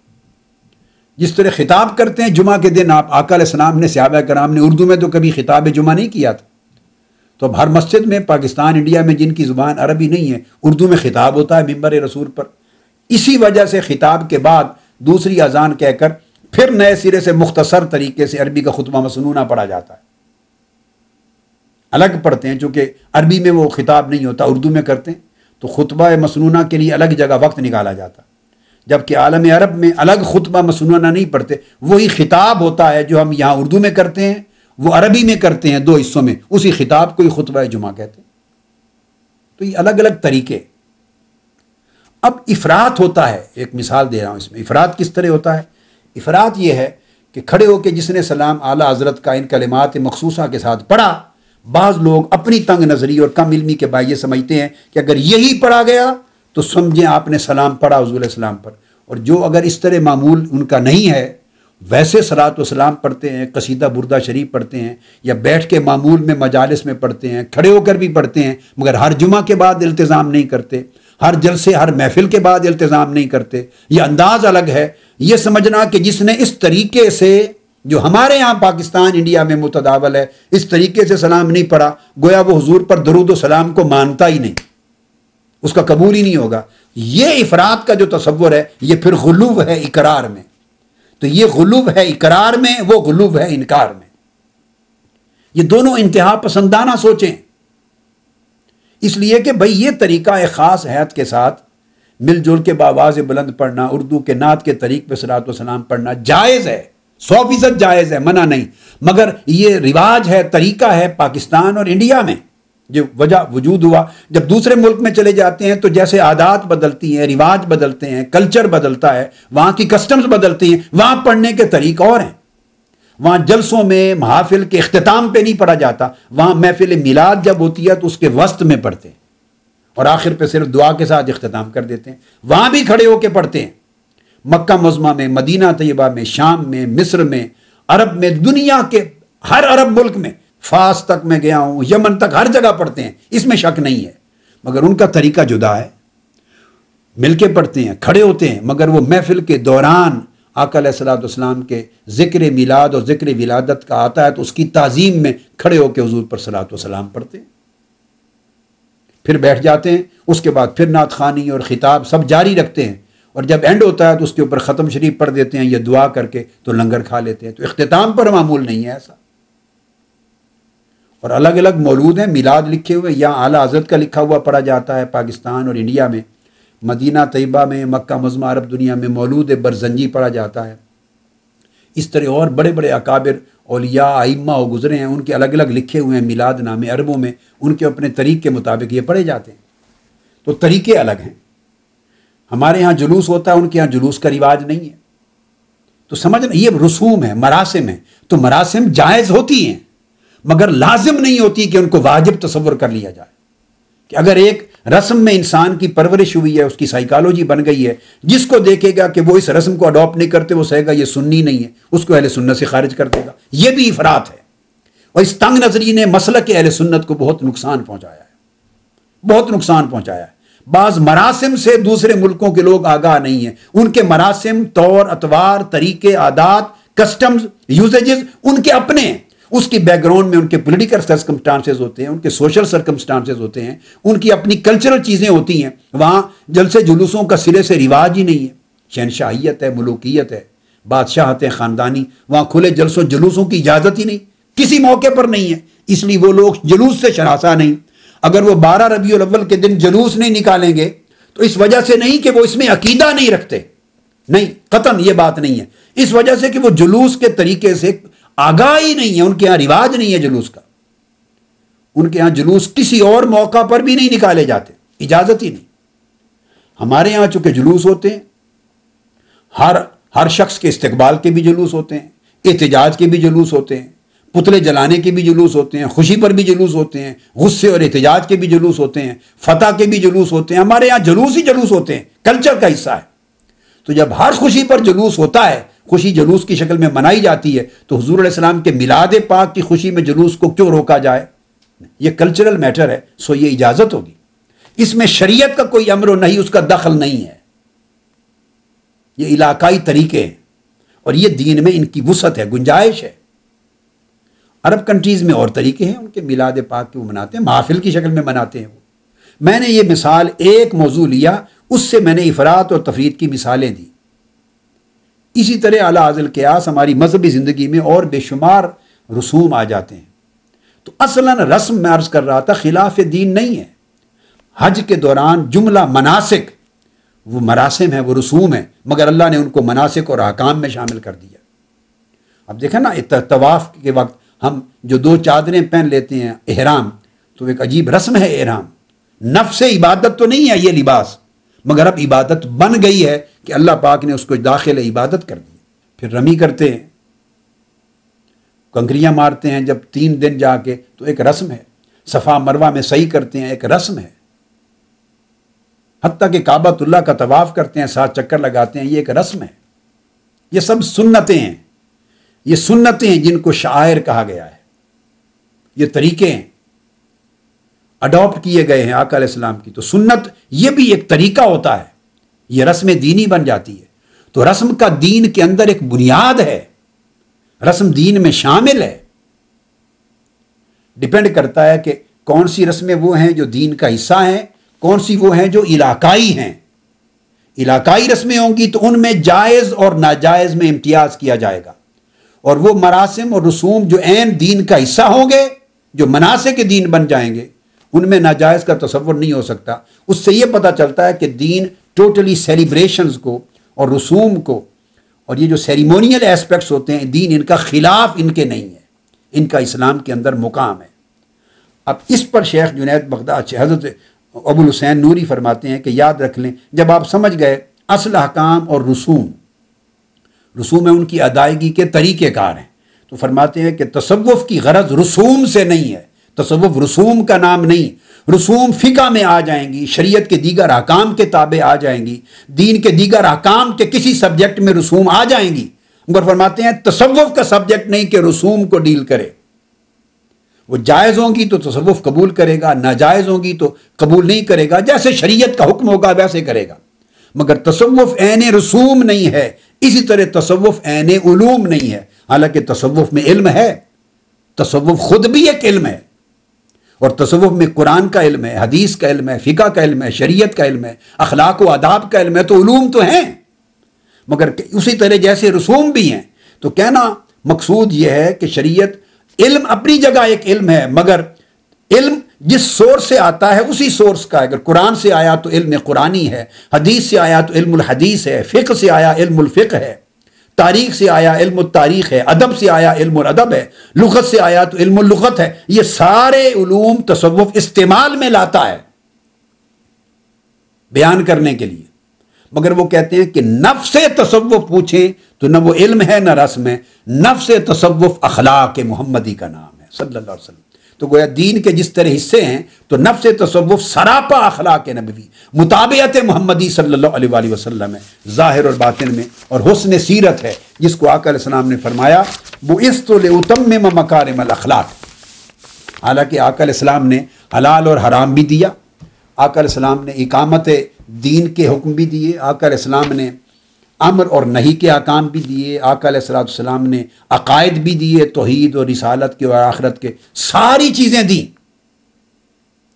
جس طرح خطاب کرتے ہیں، جمعہ کے دن آپ، آقا علیہ السلام نے، صحابہ کرام نے اردو میں تو کبھی خطاب جمعہ نہیں کیا تھا۔ تو اب ہر مسجد میں، پاکستان، انڈیا میں جن کی زبان عربی نہیں ہے، اردو میں خطاب ہوتا ہے ممبر رسول پر۔ اسی وجہ سے خطاب کے بعد دوسری اذان کہہ کر پھر نئے سرے سے مختصر طریقے سے عربی کا خطبہ مسنونہ پڑھا جاتا ہے۔ الگ پڑھتے ہیں، چونکہ عربی میں وہ خطاب نہیں ہوتا، اردو میں کرتے ہیں، تو خطبہ مسنونہ کے لیے الگ جگہ وقت نکالا جاتا۔ ہے جبکہ عالم عرب میں الگ خطبہ مسنونہ نہیں پڑھتے وہی خطاب ہوتا ہے جو ہم یہاں اردو میں کرتے ہیں، وہ عربی میں کرتے ہیں دو حصوں میں، اسی خطاب کو ہی خطبہ جمعہ کہتے ہیں۔ تو یہ الگ الگ طریقے۔ اب افراد ہوتا ہے، ایک مثال دے رہا ہوں اس میں افراد کس طرح ہوتا ہے؟ افراد یہ ہے کہ کھڑے ہو کے جس نے سلام اعلیٰ حضرت کا ان کلمات مخصوصہ کے ساتھ پڑھا، بعض لوگ اپنی تنگ نظری اور کم علمی کے بائی یہ سمجھتے ہیں کہ اگر یہی پڑھا گیا تو سمجھیں آپ نے سلام پڑھا حضور علیہ السلام پر۔ اور جو اگر اس طرح معمول ان کا نہیں ہے، ویسے سلاۃ و سلام پڑھتے ہیں، قصیدہ بردہ شریف پڑھتے ہیں، یا بیٹھ کے معمول میں مجالس میں پڑھتے ہیں، کھڑے ہو کر بھی پڑھتے ہیں، مگر ہر جمعہ کے بعد التظام نہیں کرتے، ہر جلسے، ہر محفل کے بعد التظام نہیں کرتے، یہ انداز الگ ہے۔ یہ سمجھنا کہ جس نے اس طریقے سے، جو ہمارے یہاں پاکستان، انڈیا میں متداول ہے، اس طریقے سے سلام نہیں پڑھا، گویا وہ حضور پر درود و سلام کو مانتا ہی نہیں۔ اس کا قبول ہی نہیں ہوگا۔ یہ افراد کا جو تصور ہے، یہ پھر غلوب ہے اقرار میں۔ تو یہ غلوب ہے اقرار میں، وہ غلوب ہے انکار میں۔ یہ دونوں انتہا پسندانہ سوچیں۔ اس لیے کہ بھائی یہ طریقہ ایک خاص حیات کے ساتھ مل جل کے باواز بلند پڑھنا، اردو کے نعت کے طریق پہ صلاحت و سلام پڑھنا جائز ہے۔ سو فیصد جائز ہے، منع نہیں۔ مگر یہ رواج ہے، طریقہ ہے پاکستان اور انڈیا میں۔ جو وجہ وجود ہوا۔ جب دوسرے ملک میں چلے جاتے ہیں تو جیسے عادات بدلتی ہیں، رواج بدلتے ہیں کلچر بدلتا ہے، وہاں کی کسٹمز بدلتی ہیں، وہاں پڑھنے کے طریق اور ہیں۔ وہاں جلسوں میں محافل کے اختتام پہ نہیں پڑھا جاتا، وہاں محفل میلاد جب ہوتی ہے تو اس کے وسط میں پڑھتے ہیں۔ اور آخر پہ صرف دعا کے ساتھ اختتام کر دیتے ہیں۔ وہاں بھی کھڑے ہو کے پڑھتے ہیں۔ مکہ مزمہ میں، مدینہ طیبہ میں، شام میں، مصر میں، عرب میں، دنیا کے ہر عرب ملک میں فاس تک میں گیا ہوں، یمن تک ہر جگہ پڑھتے ہیں، اس میں شک نہیں ہے۔ مگر ان کا طریقہ جدا ہے۔ مل کے پڑھتے ہیں، کھڑے ہوتے ہیں، مگر وہ محفل کے دوران آقا علیہ السلاۃ والسلام کے ذکر میلاد اور ذکر ولادت کا آتا ہے تو اس کی تعظیم میں کھڑے ہو کے حضور پر صلاۃ وسلام پڑھتے ہیں۔ پھر بیٹھ جاتے ہیں، اس کے بعد پھر نعت خانی اور خطاب سب جاری رکھتے ہیں۔ اور جب اینڈ ہوتا ہے تو اس کے اوپر ختم شریف پڑھ دیتے ہیں یا دعا کر کے تو لنگر کھا لیتے ہیں۔ تو اختتام پر معمول نہیں ہے ایسا۔ اور الگ الگ مولود ہیں، میلاد لکھے ہوئے، یا اعلیٰ حضرت کا لکھا ہوا پڑھا جاتا ہے پاکستان اور انڈیا میں۔ مدینہ طیبہ میں، مکہ مزمہ عرب دنیا میں مولود برزنجی پڑھا جاتا ہے۔ اس طرح اور بڑے بڑے اکابر، اولیاء آئمہ و گزرے ہیں، ان کے الگ الگ لکھے ہوئے ہیں میلاد نامے عربوں میں، ان کے اپنے طریق کے مطابق یہ پڑھے جاتے ہیں۔ تو طریقے الگ ہیں۔ ہمارے ہاں جلوس ہوتا ہے، ان کے ہاں جلوس کا رواج نہیں ہے۔ تو سمجھنا، یہ رسوم ہے، مراسم ہے۔ تو مراسم جائز ہوتی ہیں۔ مگر لازم نہیں ہوتی کہ ان کو واجب تصور کر لیا جائے۔ کہ اگر ایک رسم میں انسان کی پرورش ہوئی ہے، اس کی سائیکالوجی بن گئی ہے، جس کو دیکھے گا کہ وہ اس رسم کو اڈاپٹ نہیں کرتے، وہ سہے گا یہ سننی نہیں ہے، اس کو اہل سنت سے خارج کر دے گا۔ یہ بھی افراد ہے۔ اور اس تنگ نظری نے مسئلہ کے اہل سنت کو بہت نقصان پہنچایا ہے۔ بہت نقصان پہنچایا ہے۔ بعض مراسم سے دوسرے ملکوں کے لوگ آگاہ نہیں ہیں۔ ان کے مراسم، طور، اتوار، طریقے، عادات کسٹمز یوزیجز ان کے اپنے ہیں۔ اس کی بیک گراؤنڈ میں ان کے پولیٹیکل سرکمسٹانسز ہوتے ہیں، ان کے سوشل سرکمسٹانسز ہوتے ہیں، ان کی اپنی کلچرل چیزیں ہوتی ہیں، وہاں جلسے جلوسوں کا سرے سے رواج ہی نہیں ہے۔ شہنشاہیت ہے، ملوکیت ہے، بادشاہت ہے، خاندانی، وہاں کھلے جلسوں، جلوسوں کی اجازت ہی نہیں۔ کسی موقع پر نہیں ہے، اس لیے وہ لوگ جلوس سے شناسا نہیں۔ اگر وہ بارہ ربیع الاول کے دن جلوس نہیں نکالیں گے، تو اس وجہ سے نہیں کہ وہ اس میں عقیدہ نہیں رکھتے۔ نہیں، قطن یہ بات نہیں ہے۔ اس وجہ سے کہ وہ جلوس کے طریقے سے آگاہی نہیں ہے، ان کے یہاں رواج نہیں ہے جلوس کا۔ ان کے یہاں جلوس کسی اور موقع پر بھی نہیں نکالے جاتے، اجازت ہی نہیں۔ ہمارے یہاں چونکہ جلوس ہوتے ہیں، ہر ہر شخص کے استقبال کے بھی جلوس ہوتے ہیں، احتجاج کے بھی جلوس ہوتے ہیں، پتلے جلانے کے بھی جلوس ہوتے ہیں، خوشی پر بھی جلوس ہوتے ہیں، غصے اور احتجاج کے بھی جلوس ہوتے ہیں، فتح کے بھی جلوس ہوتے ہیں۔ ہمارے یہاں جلوس ہی جلوس ہوتے ہیں، کلچر کا حصہ ہے۔ تو جب ہر خوشی پر جلوس ہوتا ہے خوشی جلوس کی شکل میں منائی جاتی ہے، تو حضور علیہ السلام کے میلاد پاک کی خوشی میں جلوس کو کیوں روکا جائے؟ یہ کلچرل میٹر ہے، سو یہ اجازت ہوگی۔ اس میں شریعت کا کوئی امر و نہیں اس کا دخل نہیں ہے۔ یہ علاقائی طریقے ہیں، اور یہ دین میں ان کی وسعت ہے، گنجائش ہے۔ عرب کنٹریز میں اور طریقے ہیں، ان کے میلاد پاک کے وہ مناتے ہیں، محافل کی شکل میں مناتے ہیں وہ۔ میں نے یہ مثال ایک موضوع لیا، اس سے میں نے افراد اور تفرید کی مثالیں دی اسی طرح اعلیٰ حاضل قیاس ہماری مذہبی زندگی میں اور بے شمار رسوم آ جاتے ہیں۔ تو اصلا رسم میں عرض کر رہا تھا، خلاف دین نہیں ہے۔ حج کے دوران جملہ مناسک، وہ مراسم ہے وہ رسوم ہے مگر اللہ نے ان کو مناسک اور حکام میں شامل کر دیا۔ اب دیکھیں نا طواف کے وقت ہم جو دو چادریں پہن لیتے ہیں، احرام، تو ایک عجیب رسم ہے احرام۔ نفس عبادت تو نہیں ہے یہ لباس۔ مگر اب عبادت بن گئی ہے کہ اللہ پاک نے اس کو داخل عبادت کر دی۔ پھر رمی کرتے ہیں۔ کنکریاں مارتے ہیں جب تین دن جا کے تو ایک رسم ہے۔ صفا مروا میں صحیح کرتے ہیں، ایک رسم ہے۔ حتیٰ کہ کعبۃ اللہ کا طواف کرتے ہیں سات چکر لگاتے ہیں، یہ ایک رسم ہے۔ یہ سب سنتیں ہیں۔ یہ سنتیں ہیں جن کو شاعر کہا گیا ہے۔ یہ طریقے ہیں۔ اڈاپٹ کیے گئے ہیں آقا علیہ السلام کی، تو سنت یہ بھی ایک طریقہ ہوتا ہے، یہ رسم دینی بن جاتی ہے۔ تو رسم کا دین کے اندر ایک بنیاد ہے، رسم دین میں شامل ہے۔ ڈپینڈ کرتا ہے کہ کون سی رسمیں وہ ہیں جو دین کا حصہ ہیں، کون سی وہ ہیں جو علاقائی ہیں۔ علاقائی رسمیں ہوں گی تو ان میں جائز اور ناجائز میں امتیاز کیا جائے گا۔ اور وہ مراسم اور رسوم جو عین دین کا حصہ ہوں گے، جو مناسب دین بن جائیں گے ان میں ناجائز کا تصور نہیں ہو سکتا۔ اس سے یہ پتا چلتا ہے کہ دین ٹوٹلی سیلیبریشنز کو اور رسوم کو اور یہ جو سیریمونیل ایسپیکٹس ہوتے ہیں، دین ان کا خلاف ان کے نہیں ہے۔ ان کا اسلام کے اندر مقام ہے۔ اب اس پر شیخ جنید بغداد اچھا، حضرت ابو الحسین نوری فرماتے ہیں کہ یاد رکھ لیں، جب آپ سمجھ گئے اصل حکام اور رسوم رسوم ان کی ادائیگی کے طریقہ کار ہیں۔ تو فرماتے ہیں کہ تصوف کی غرض رسوم سے نہیں ہے۔ تصوف رسوم کا نام نہیں، رسوم فقہ میں آ جائیں گی، شریعت کے دیگر احکام کے تابع آ جائیں گی، دین کے دیگر احکام کے کسی سبجیکٹ میں رسوم آ جائیں گی۔ مگر فرماتے ہیں، تصوف کا سبجیکٹ نہیں کہ رسوم کو ڈیل کرے۔ وہ جائز ہوں گی تو تصوف قبول کرے گا، ناجائز ہوں گی تو قبول نہیں کرے گا، جیسے شریعت کا حکم ہوگا ویسے کرے گا۔ مگر تصوف عین رسوم نہیں ہے، اسی طرح تصوف عین علوم نہیں ہے۔ حالانکہ تصوف میں علم ہے، تصوف خود بھی ایک علم ہے۔ اور تصوف میں قرآن کا علم ہے، حدیث کا علم ہے، فقہ کا علم ہے، شریعت کا علم ہے، اخلاق و آداب کا علم ہے، تو علوم تو ہیں۔ مگر اسی طرح جیسے رسوم بھی ہیں، تو کہنا مقصود یہ ہے کہ شریعت علم اپنی جگہ ایک علم ہے، مگر علم جس سورس سے آتا ہے، اسی سورس کا اگر قرآن سے آیا تو علم قرآنی ہے، حدیث سے آیا تو علم الحدیث ہے، فقہ سے آیا علم الفقہ ہے۔ تاریخ سے آیا علم التاریخ ہے، ادب سے آیا علم الادب ہے، لغت سے آیا تو علم اللغت ہے۔ یہ سارے علوم تصوف استعمال میں لاتا ہے بیان کرنے کے لیے۔ مگر وہ کہتے ہیں کہ نفس تصوف پوچھیں تو نہ وہ علم ہے، نہ رسم ہے۔ نفس تصوف اخلاق محمدی کا نام ہے، صلی اللہ علیہ وسلم۔ تو گویا دین کے جس طرح حصے ہیں، تو نفس تصوف سراپا اخلاق نبوی، مطابعت محمدی صلی اللہ علیہ وآلہ وسلم ہے، ظاہر اور باطن میں، اور حسن سیرت ہے، جس کو آقا علیہ السلام نے فرمایا وہ اس تو مکارم الاخلاق حالانکہ آقا علیہ السلام نے حلال اور حرام بھی دیا، آقا علیہ السلام نے اقامت دین کے حکم بھی دیے، آقا علیہ السلام نے امر اور نہیں کے احکام بھی دیے۔ آقا علیہ السلام السلام نے عقائد بھی دیے، توحید اور رسالت کے اور آخرت کے۔ ساری چیزیں دیں۔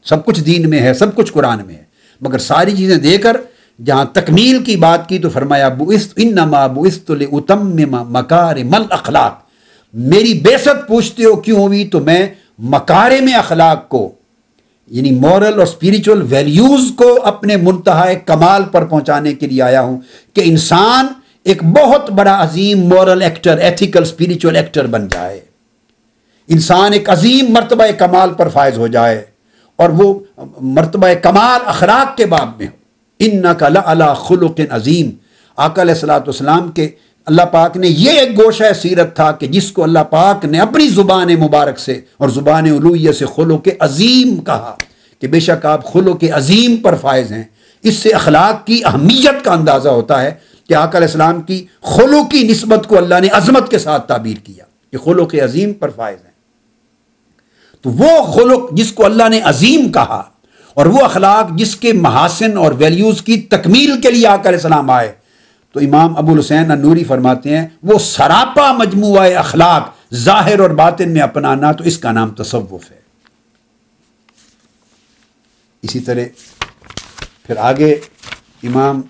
سب کچھ دین میں ہے، سب کچھ قرآن میں ہے۔ مگر ساری چیزیں دے کر جہاں تکمیل کی بات کی تو فرمایا انما بوست اتم مکار مل اخلاق میری بیست پوچھتے ہو کیوں ہوئی؟ تو میں مکارے میں اخلاق کو یعنی مورل اور اسپریچول ویلیوز کو اپنے منتہا کمال پر پہنچانے کے لیے آیا ہوں کہ انسان ایک بہت بڑا عظیم moral actor ethical spiritual actor بن جائے۔ انسان ایک عظیم مرتبہ کمال پر فائز ہو جائے اور وہ مرتبہ کمال اخراق کے باب میں ہو۔ ان نقل خلق عظیم آقا علیہ السلاۃ والسلام کے اللہ پاک نے یہ ایک گوشہ سیرت تھا کہ جس کو اللہ پاک نے اپنی زبان مبارک سے اور زبان علویہ سے خلو کے عظیم کہا کہ بے شک آپ خلو کے عظیم پر فائز ہیں۔ اس سے اخلاق کی اہمیت کا اندازہ ہوتا ہے کہ آقا علیہ السلام کی خلو کی نسبت کو اللہ نے عظمت کے ساتھ تعبیر کیا کہ خلو کے عظیم پر فائز ہیں۔ تو وہ خلق جس کو اللہ نے عظیم کہا اور وہ اخلاق جس کے محاسن اور ویلیوز کی تکمیل کے لیے آقا علیہ السلام آئے تو امام ابو الحسین نوری فرماتے ہیں، وہ سراپا مجموعہ اخلاق ظاہر اور باطن میں اپنانا تو اس کا نام تصوف ہے۔ اسی طرح پھر آگے امام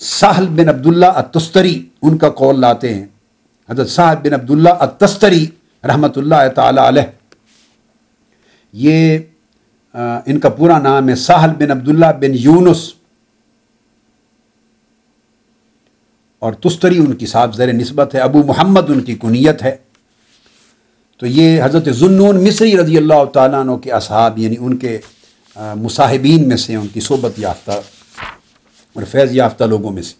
ساحل بن عبداللہ التستری، ان کا قول لاتے ہیں۔ حضرت صاحب بن عبداللہ التستری رحمۃ اللہ تعالی علیہ، یہ ان کا پورا نام ہے ساحل بن عبداللہ بن یونس۔ اور تستری ان کی صاحب زر نسبت ہے، ابو محمد ان کی کنیت ہے۔ تو یہ حضرت ضنون مصری رضی اللہ تعالیٰ عنہ کے اصحاب یعنی ان کے مصاحبین میں سے ان کی صحبت یافتہ اور فیض یافتہ لوگوں میں سے۔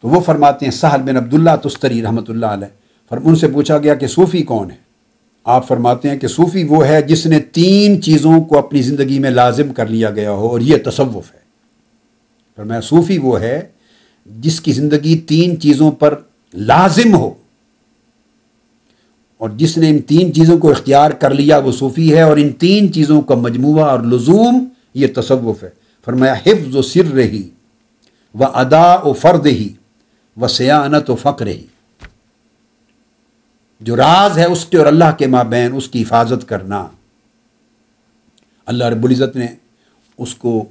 تو وہ فرماتے ہیں، سہل بن عبداللہ تستری رحمۃ اللہ علیہ۔ فرم ان سے پوچھا گیا کہ صوفی کون ہے؟ آپ فرماتے ہیں کہ صوفی وہ ہے جس نے تین چیزوں کو اپنی زندگی میں لازم کر لیا گیا ہو اور یہ تصوف ہے۔ فرمایا صوفی وہ ہے جس کی زندگی تین چیزوں پر لازم ہو اور جس نے ان تین چیزوں کو اختیار کر لیا وہ صوفی ہے اور ان تین چیزوں کا مجموعہ اور لزوم یہ تصوف ہے۔ فرمایا، حفظ و سر رہی و ادا و فرد ہی و سیانت و فقر ہی جو راز ہے اس کے اور اللہ کے مابین اس کی حفاظت کرنا۔ اللہ رب العزت نے اس کو،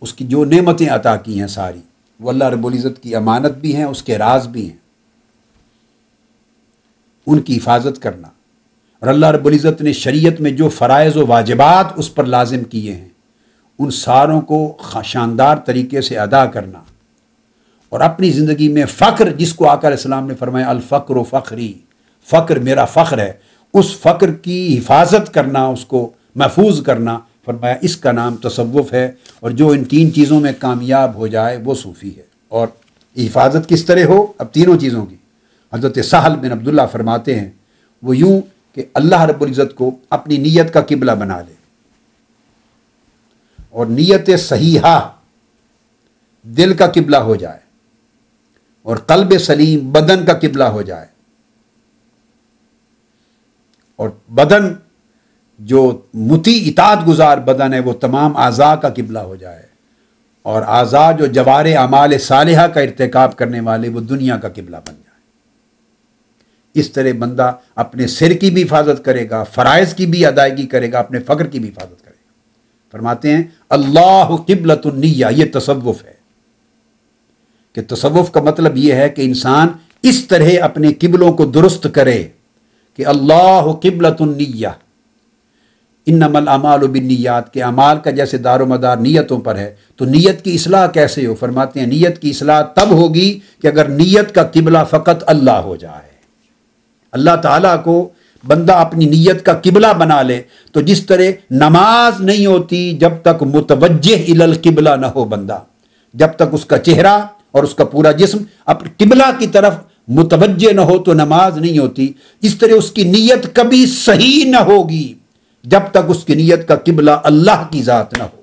اس کی جو نعمتیں عطا کی ہیں ساری۔ وہ اللہ رب العزت کی امانت بھی ہیں، اس کے راز بھی ہیں۔ ان کی حفاظت کرنا۔ اور اللہ رب العزت نے شریعت میں جو فرائض و واجبات اس پر لازم کیے ہیں، ان ساروں کو شاندار طریقے سے ادا کرنا۔ اور اپنی زندگی میں فخر، جس کو آکر السلام نے فرمایا، الفقر و فخری۔ فخر میرا فخر ہے۔ اس فخر کی حفاظت کرنا، اس کو محفوظ کرنا۔ فرمایا، اس کا نام تصوف ہے اور جو ان تین چیزوں میں کامیاب ہو جائے، وہ صوفی ہے۔ اور حفاظت کس طرح ہو؟ اب تینوں چیزوں کی۔ حضرت سہل بن عبداللہ فرماتے ہیں، وہ یوں کہ اللہ رب العزت کو اپنی نیت کا قبلہ بنا لے۔ اور نیت صحیحہ، دل کا قبلہ ہو جائے۔ اور قلب سلیم، بدن کا قبلہ ہو جائے۔ اور بدن جو متی اطاعت گزار بدن ہے، وہ تمام اعضاء کا قبلہ ہو جائے۔ اور اعضاء جو جوار اعمال صالحہ کا ارتکاب کرنے والے، وہ دنیا کا قبلہ بن جائے۔ اس طرح بندہ اپنے سر کی بھی حفاظت کرے گا، فرائض کی بھی ادائیگی کرے گا، اپنے فخر کی بھی حفاظت کرے گا۔ فرماتے ہیں، اللہ قبلت النیہ، یہ تصوف ہے۔ کہ تصوف کا مطلب یہ ہے کہ انسان اس طرح اپنے قبلوں کو درست کرے کہ اللہ قبلت النیہ ان امال و بنیات کے اعمال کا جیسے دار و مدار نیتوں پر ہے، تو نیت کی اصلاح کیسے ہو؟ فرماتے ہیں، نیت کی اصلاح تب ہوگی کہ اگر نیت کا قبلہ فقط اللہ ہو جائے۔ اللہ تعالیٰ کو بندہ اپنی نیت کا قبلہ بنا لے، تو جس طرح نماز نہیں ہوتی جب تک متوجہ القبلہ نہ ہو بندہ، جب تک اس کا چہرہ اور اس کا پورا جسم اپنے قبلہ کی طرف متوجہ نہ ہو، تو نماز نہیں ہوتی۔ اس طرح اس کی نیت کبھی صحیح نہ ہوگی۔ جب تک اس کی نیت کا قبلہ اللہ کی ذات نہ ہو۔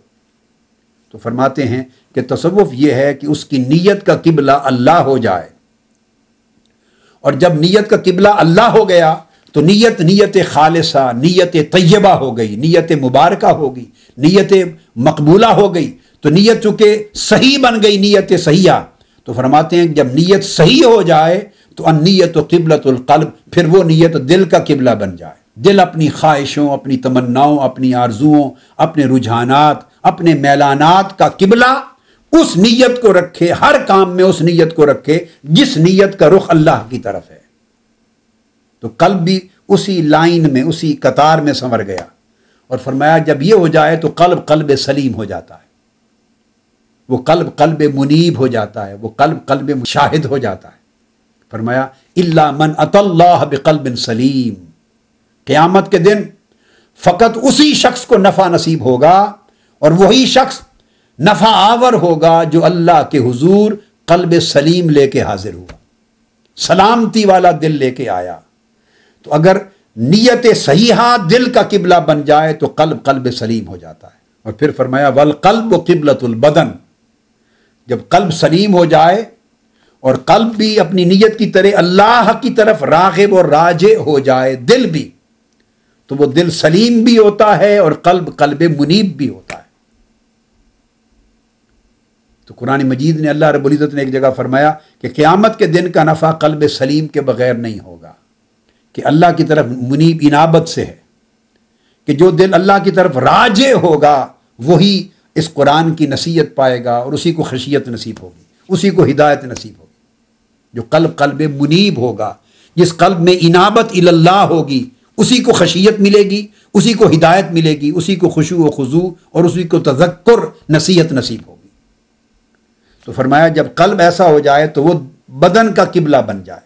تو فرماتے ہیں کہ تصوف یہ ہے کہ اس کی نیت کا قبلہ اللہ ہو جائے۔ اور جب نیت کا قبلہ اللہ ہو گیا تو نیت نیت خالصہ، نیت طیبہ ہو گئی، نیت مبارکہ ہو گئی، نیت مقبولہ ہو گئی۔ تو نیت چونکہ صحیح بن گئی، نیت سیاح تو فرماتے ہیں جب نیت صحیح ہو جائے تو ان نیت و قبلت القلب، پھر وہ نیت دل کا قبلہ بن جائے۔ دل اپنی خواہشوں، اپنی تمناؤں، اپنی آرزوؤں، اپنے رجحانات، اپنے میلانات کا قبلہ اس نیت کو رکھے، ہر کام میں اس نیت کو رکھے جس نیت کا رخ اللہ کی طرف ہے۔ تو قلب بھی اسی لائن میں، اسی قطار میں سنور گیا۔ اور فرمایا، جب یہ ہو جائے تو قلب قلب سلیم ہو جاتا ہے۔ وہ قلب قلب منیب ہو جاتا ہے، وہ قلب قلب شاہد ہو جاتا ہے۔ فرمایا اللہ من اط اللہ بقلب سلیم قیامت کے دن فقط اسی شخص کو نفع نصیب ہوگا اور وہی شخص نفع آور ہوگا جو اللہ کے حضور قلب سلیم لے کے حاضر ہوا۔ سلامتی والا دل لے کے آیا۔ تو اگر نیت صحیحہ دل کا قبلہ بن جائے تو قلب قلب سلیم ہو جاتا ہے۔ اور پھر فرمایا ول قلب و قبلت البدن۔ جب قلب سلیم ہو جائے اور قلب بھی اپنی نیت کی طرح اللہ کی طرف راغب اور راجے ہو جائے، دل بھی تو وہ دل سلیم بھی ہوتا ہے اور قلب قلب منیب بھی ہوتا ہے۔ تو قرآن مجید نے اللہ رب العزت نے ایک جگہ فرمایا کہ قیامت کے دن کا نفع قلب سلیم کے بغیر نہیں ہوگا، کہ اللہ کی طرف منیب انابت سے ہے۔ کہ جو دل اللہ کی طرف راجے ہوگا، وہی اس قرآن کی نصیحت پائے گا اور اسی کو خشیت نصیب ہوگی، اسی کو ہدایت نصیب ہوگی۔ جو قلب قلب منیب ہوگا، جس قلب میں انابت اللہ ہوگی اسی کو خشیت ملے گی، اسی کو ہدایت ملے گی، اسی کو خوشو و خضو اور اسی کو تذکر نصیحت نصیب ہوگی۔ تو فرمایا، جب قلب ایسا ہو جائے تو وہ بدن کا قبلہ بن جائے۔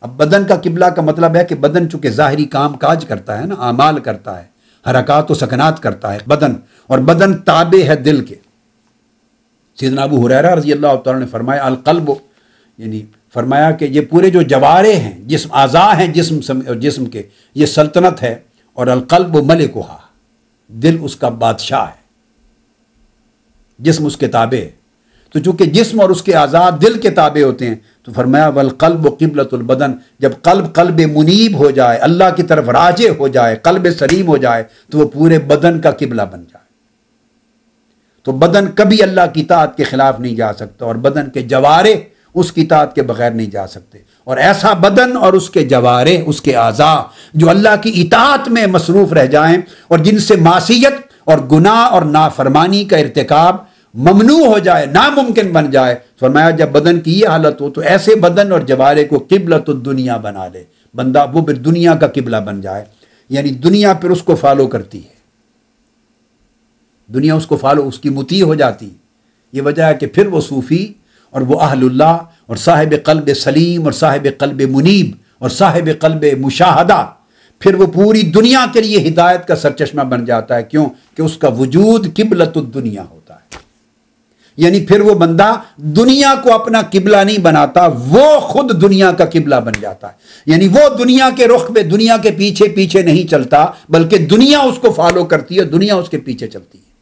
اب بدن کا قبلہ کا مطلب ہے کہ بدن چونکہ ظاہری کام کاج کرتا ہے نا، اعمال کرتا ہے، حرکات و سکنات کرتا ہے بدن، اور بدن تابع ہے دل کے۔ سیدنا ابو حریرہ رضی اللہ تعالیٰ نے فرمایا، القلب یعنی فرمایا کہ یہ پورے جو جوارے ہیں، جسم اعضاء ہیں، جسم جسم کے، یہ سلطنت ہے اور القلب و ملک دل اس کا بادشاہ ہے، جسم اس کے تابع ہے۔ تو چونکہ جسم اور اس کے آزاد دل کے تابع ہوتے ہیں، تو فرمایا والقلب و قبلت البدن، جب قلب قلب منیب ہو جائے، اللہ کی طرف راجے ہو جائے، قلب سلیم ہو جائے، تو وہ پورے بدن کا قبلہ بن جائے۔ تو بدن کبھی اللہ کی اطاعت کے خلاف نہیں جا سکتا اور بدن کے جوارے اس کی اطاعت کے بغیر نہیں جا سکتے۔ اور ایسا بدن اور اس کے جوارے، اس کے اعضاء جو اللہ کی اطاعت میں مصروف رہ جائیں اور جن سے معصیت اور گناہ اور نافرمانی کا ارتکاب ممنوع ہو جائے، ناممکن بن جائے، فرمایا جب بدن کی یہ حالت ہو تو ایسے بدن اور جوارے کو قبلت الدنیا بنا لے۔ بندہ وہ پھر دنیا کا قبلہ بن جائے یعنی دنیا پھر اس کو فالو کرتی ہے۔ دنیا اس کو فالو، اس کی متی ہو جاتی۔ یہ وجہ ہے کہ پھر وہ صوفی اور وہ اہل اللہ اور صاحب قلب سلیم اور صاحب قلب منیب اور صاحب قلب مشاہدہ، پھر وہ پوری دنیا کے لیے ہدایت کا سرچشمہ بن جاتا ہے۔ کیوں؟ کہ اس کا وجود قبلت الدنیا ہوتا ہے۔ یعنی پھر وہ بندہ دنیا کو اپنا قبلہ نہیں بناتا، وہ خود دنیا کا قبلہ بن جاتا ہے۔ یعنی وہ دنیا کے رخ پہ دنیا کے پیچھے پیچھے نہیں چلتا، بلکہ دنیا اس کو فالو کرتی ہے دنیا اس کے پیچھے چلتی ہے۔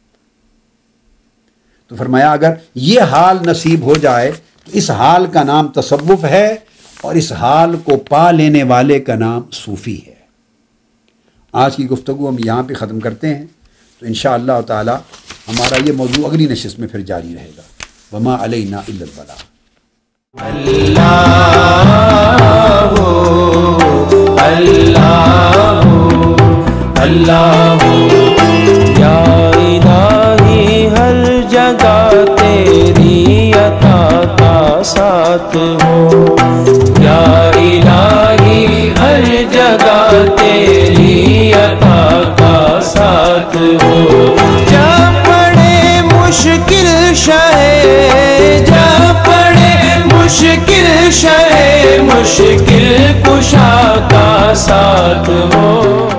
تو فرمایا، اگر یہ حال نصیب ہو جائے تو اس حال کا نام تصوف ہے اور اس حال کو پا لینے والے کا نام صوفی ہے۔ آج کی گفتگو ہم یہاں پہ ختم کرتے ہیں۔ تو انشاءاللہ اللہ تعالی ہمارا یہ موضوع اگلی نشست میں پھر جاری رہے گا۔ وما علینا البلا اللہ یا الہی ہر جگہ تیری عطا کا ساتھ ہو۔ یا الہی، ہر جگہ تیری عطا کا ساتھ ہو۔ جب پڑے مشکل شہ جب پڑے مشکل شہ مشکل کشا کا ساتھ ہو۔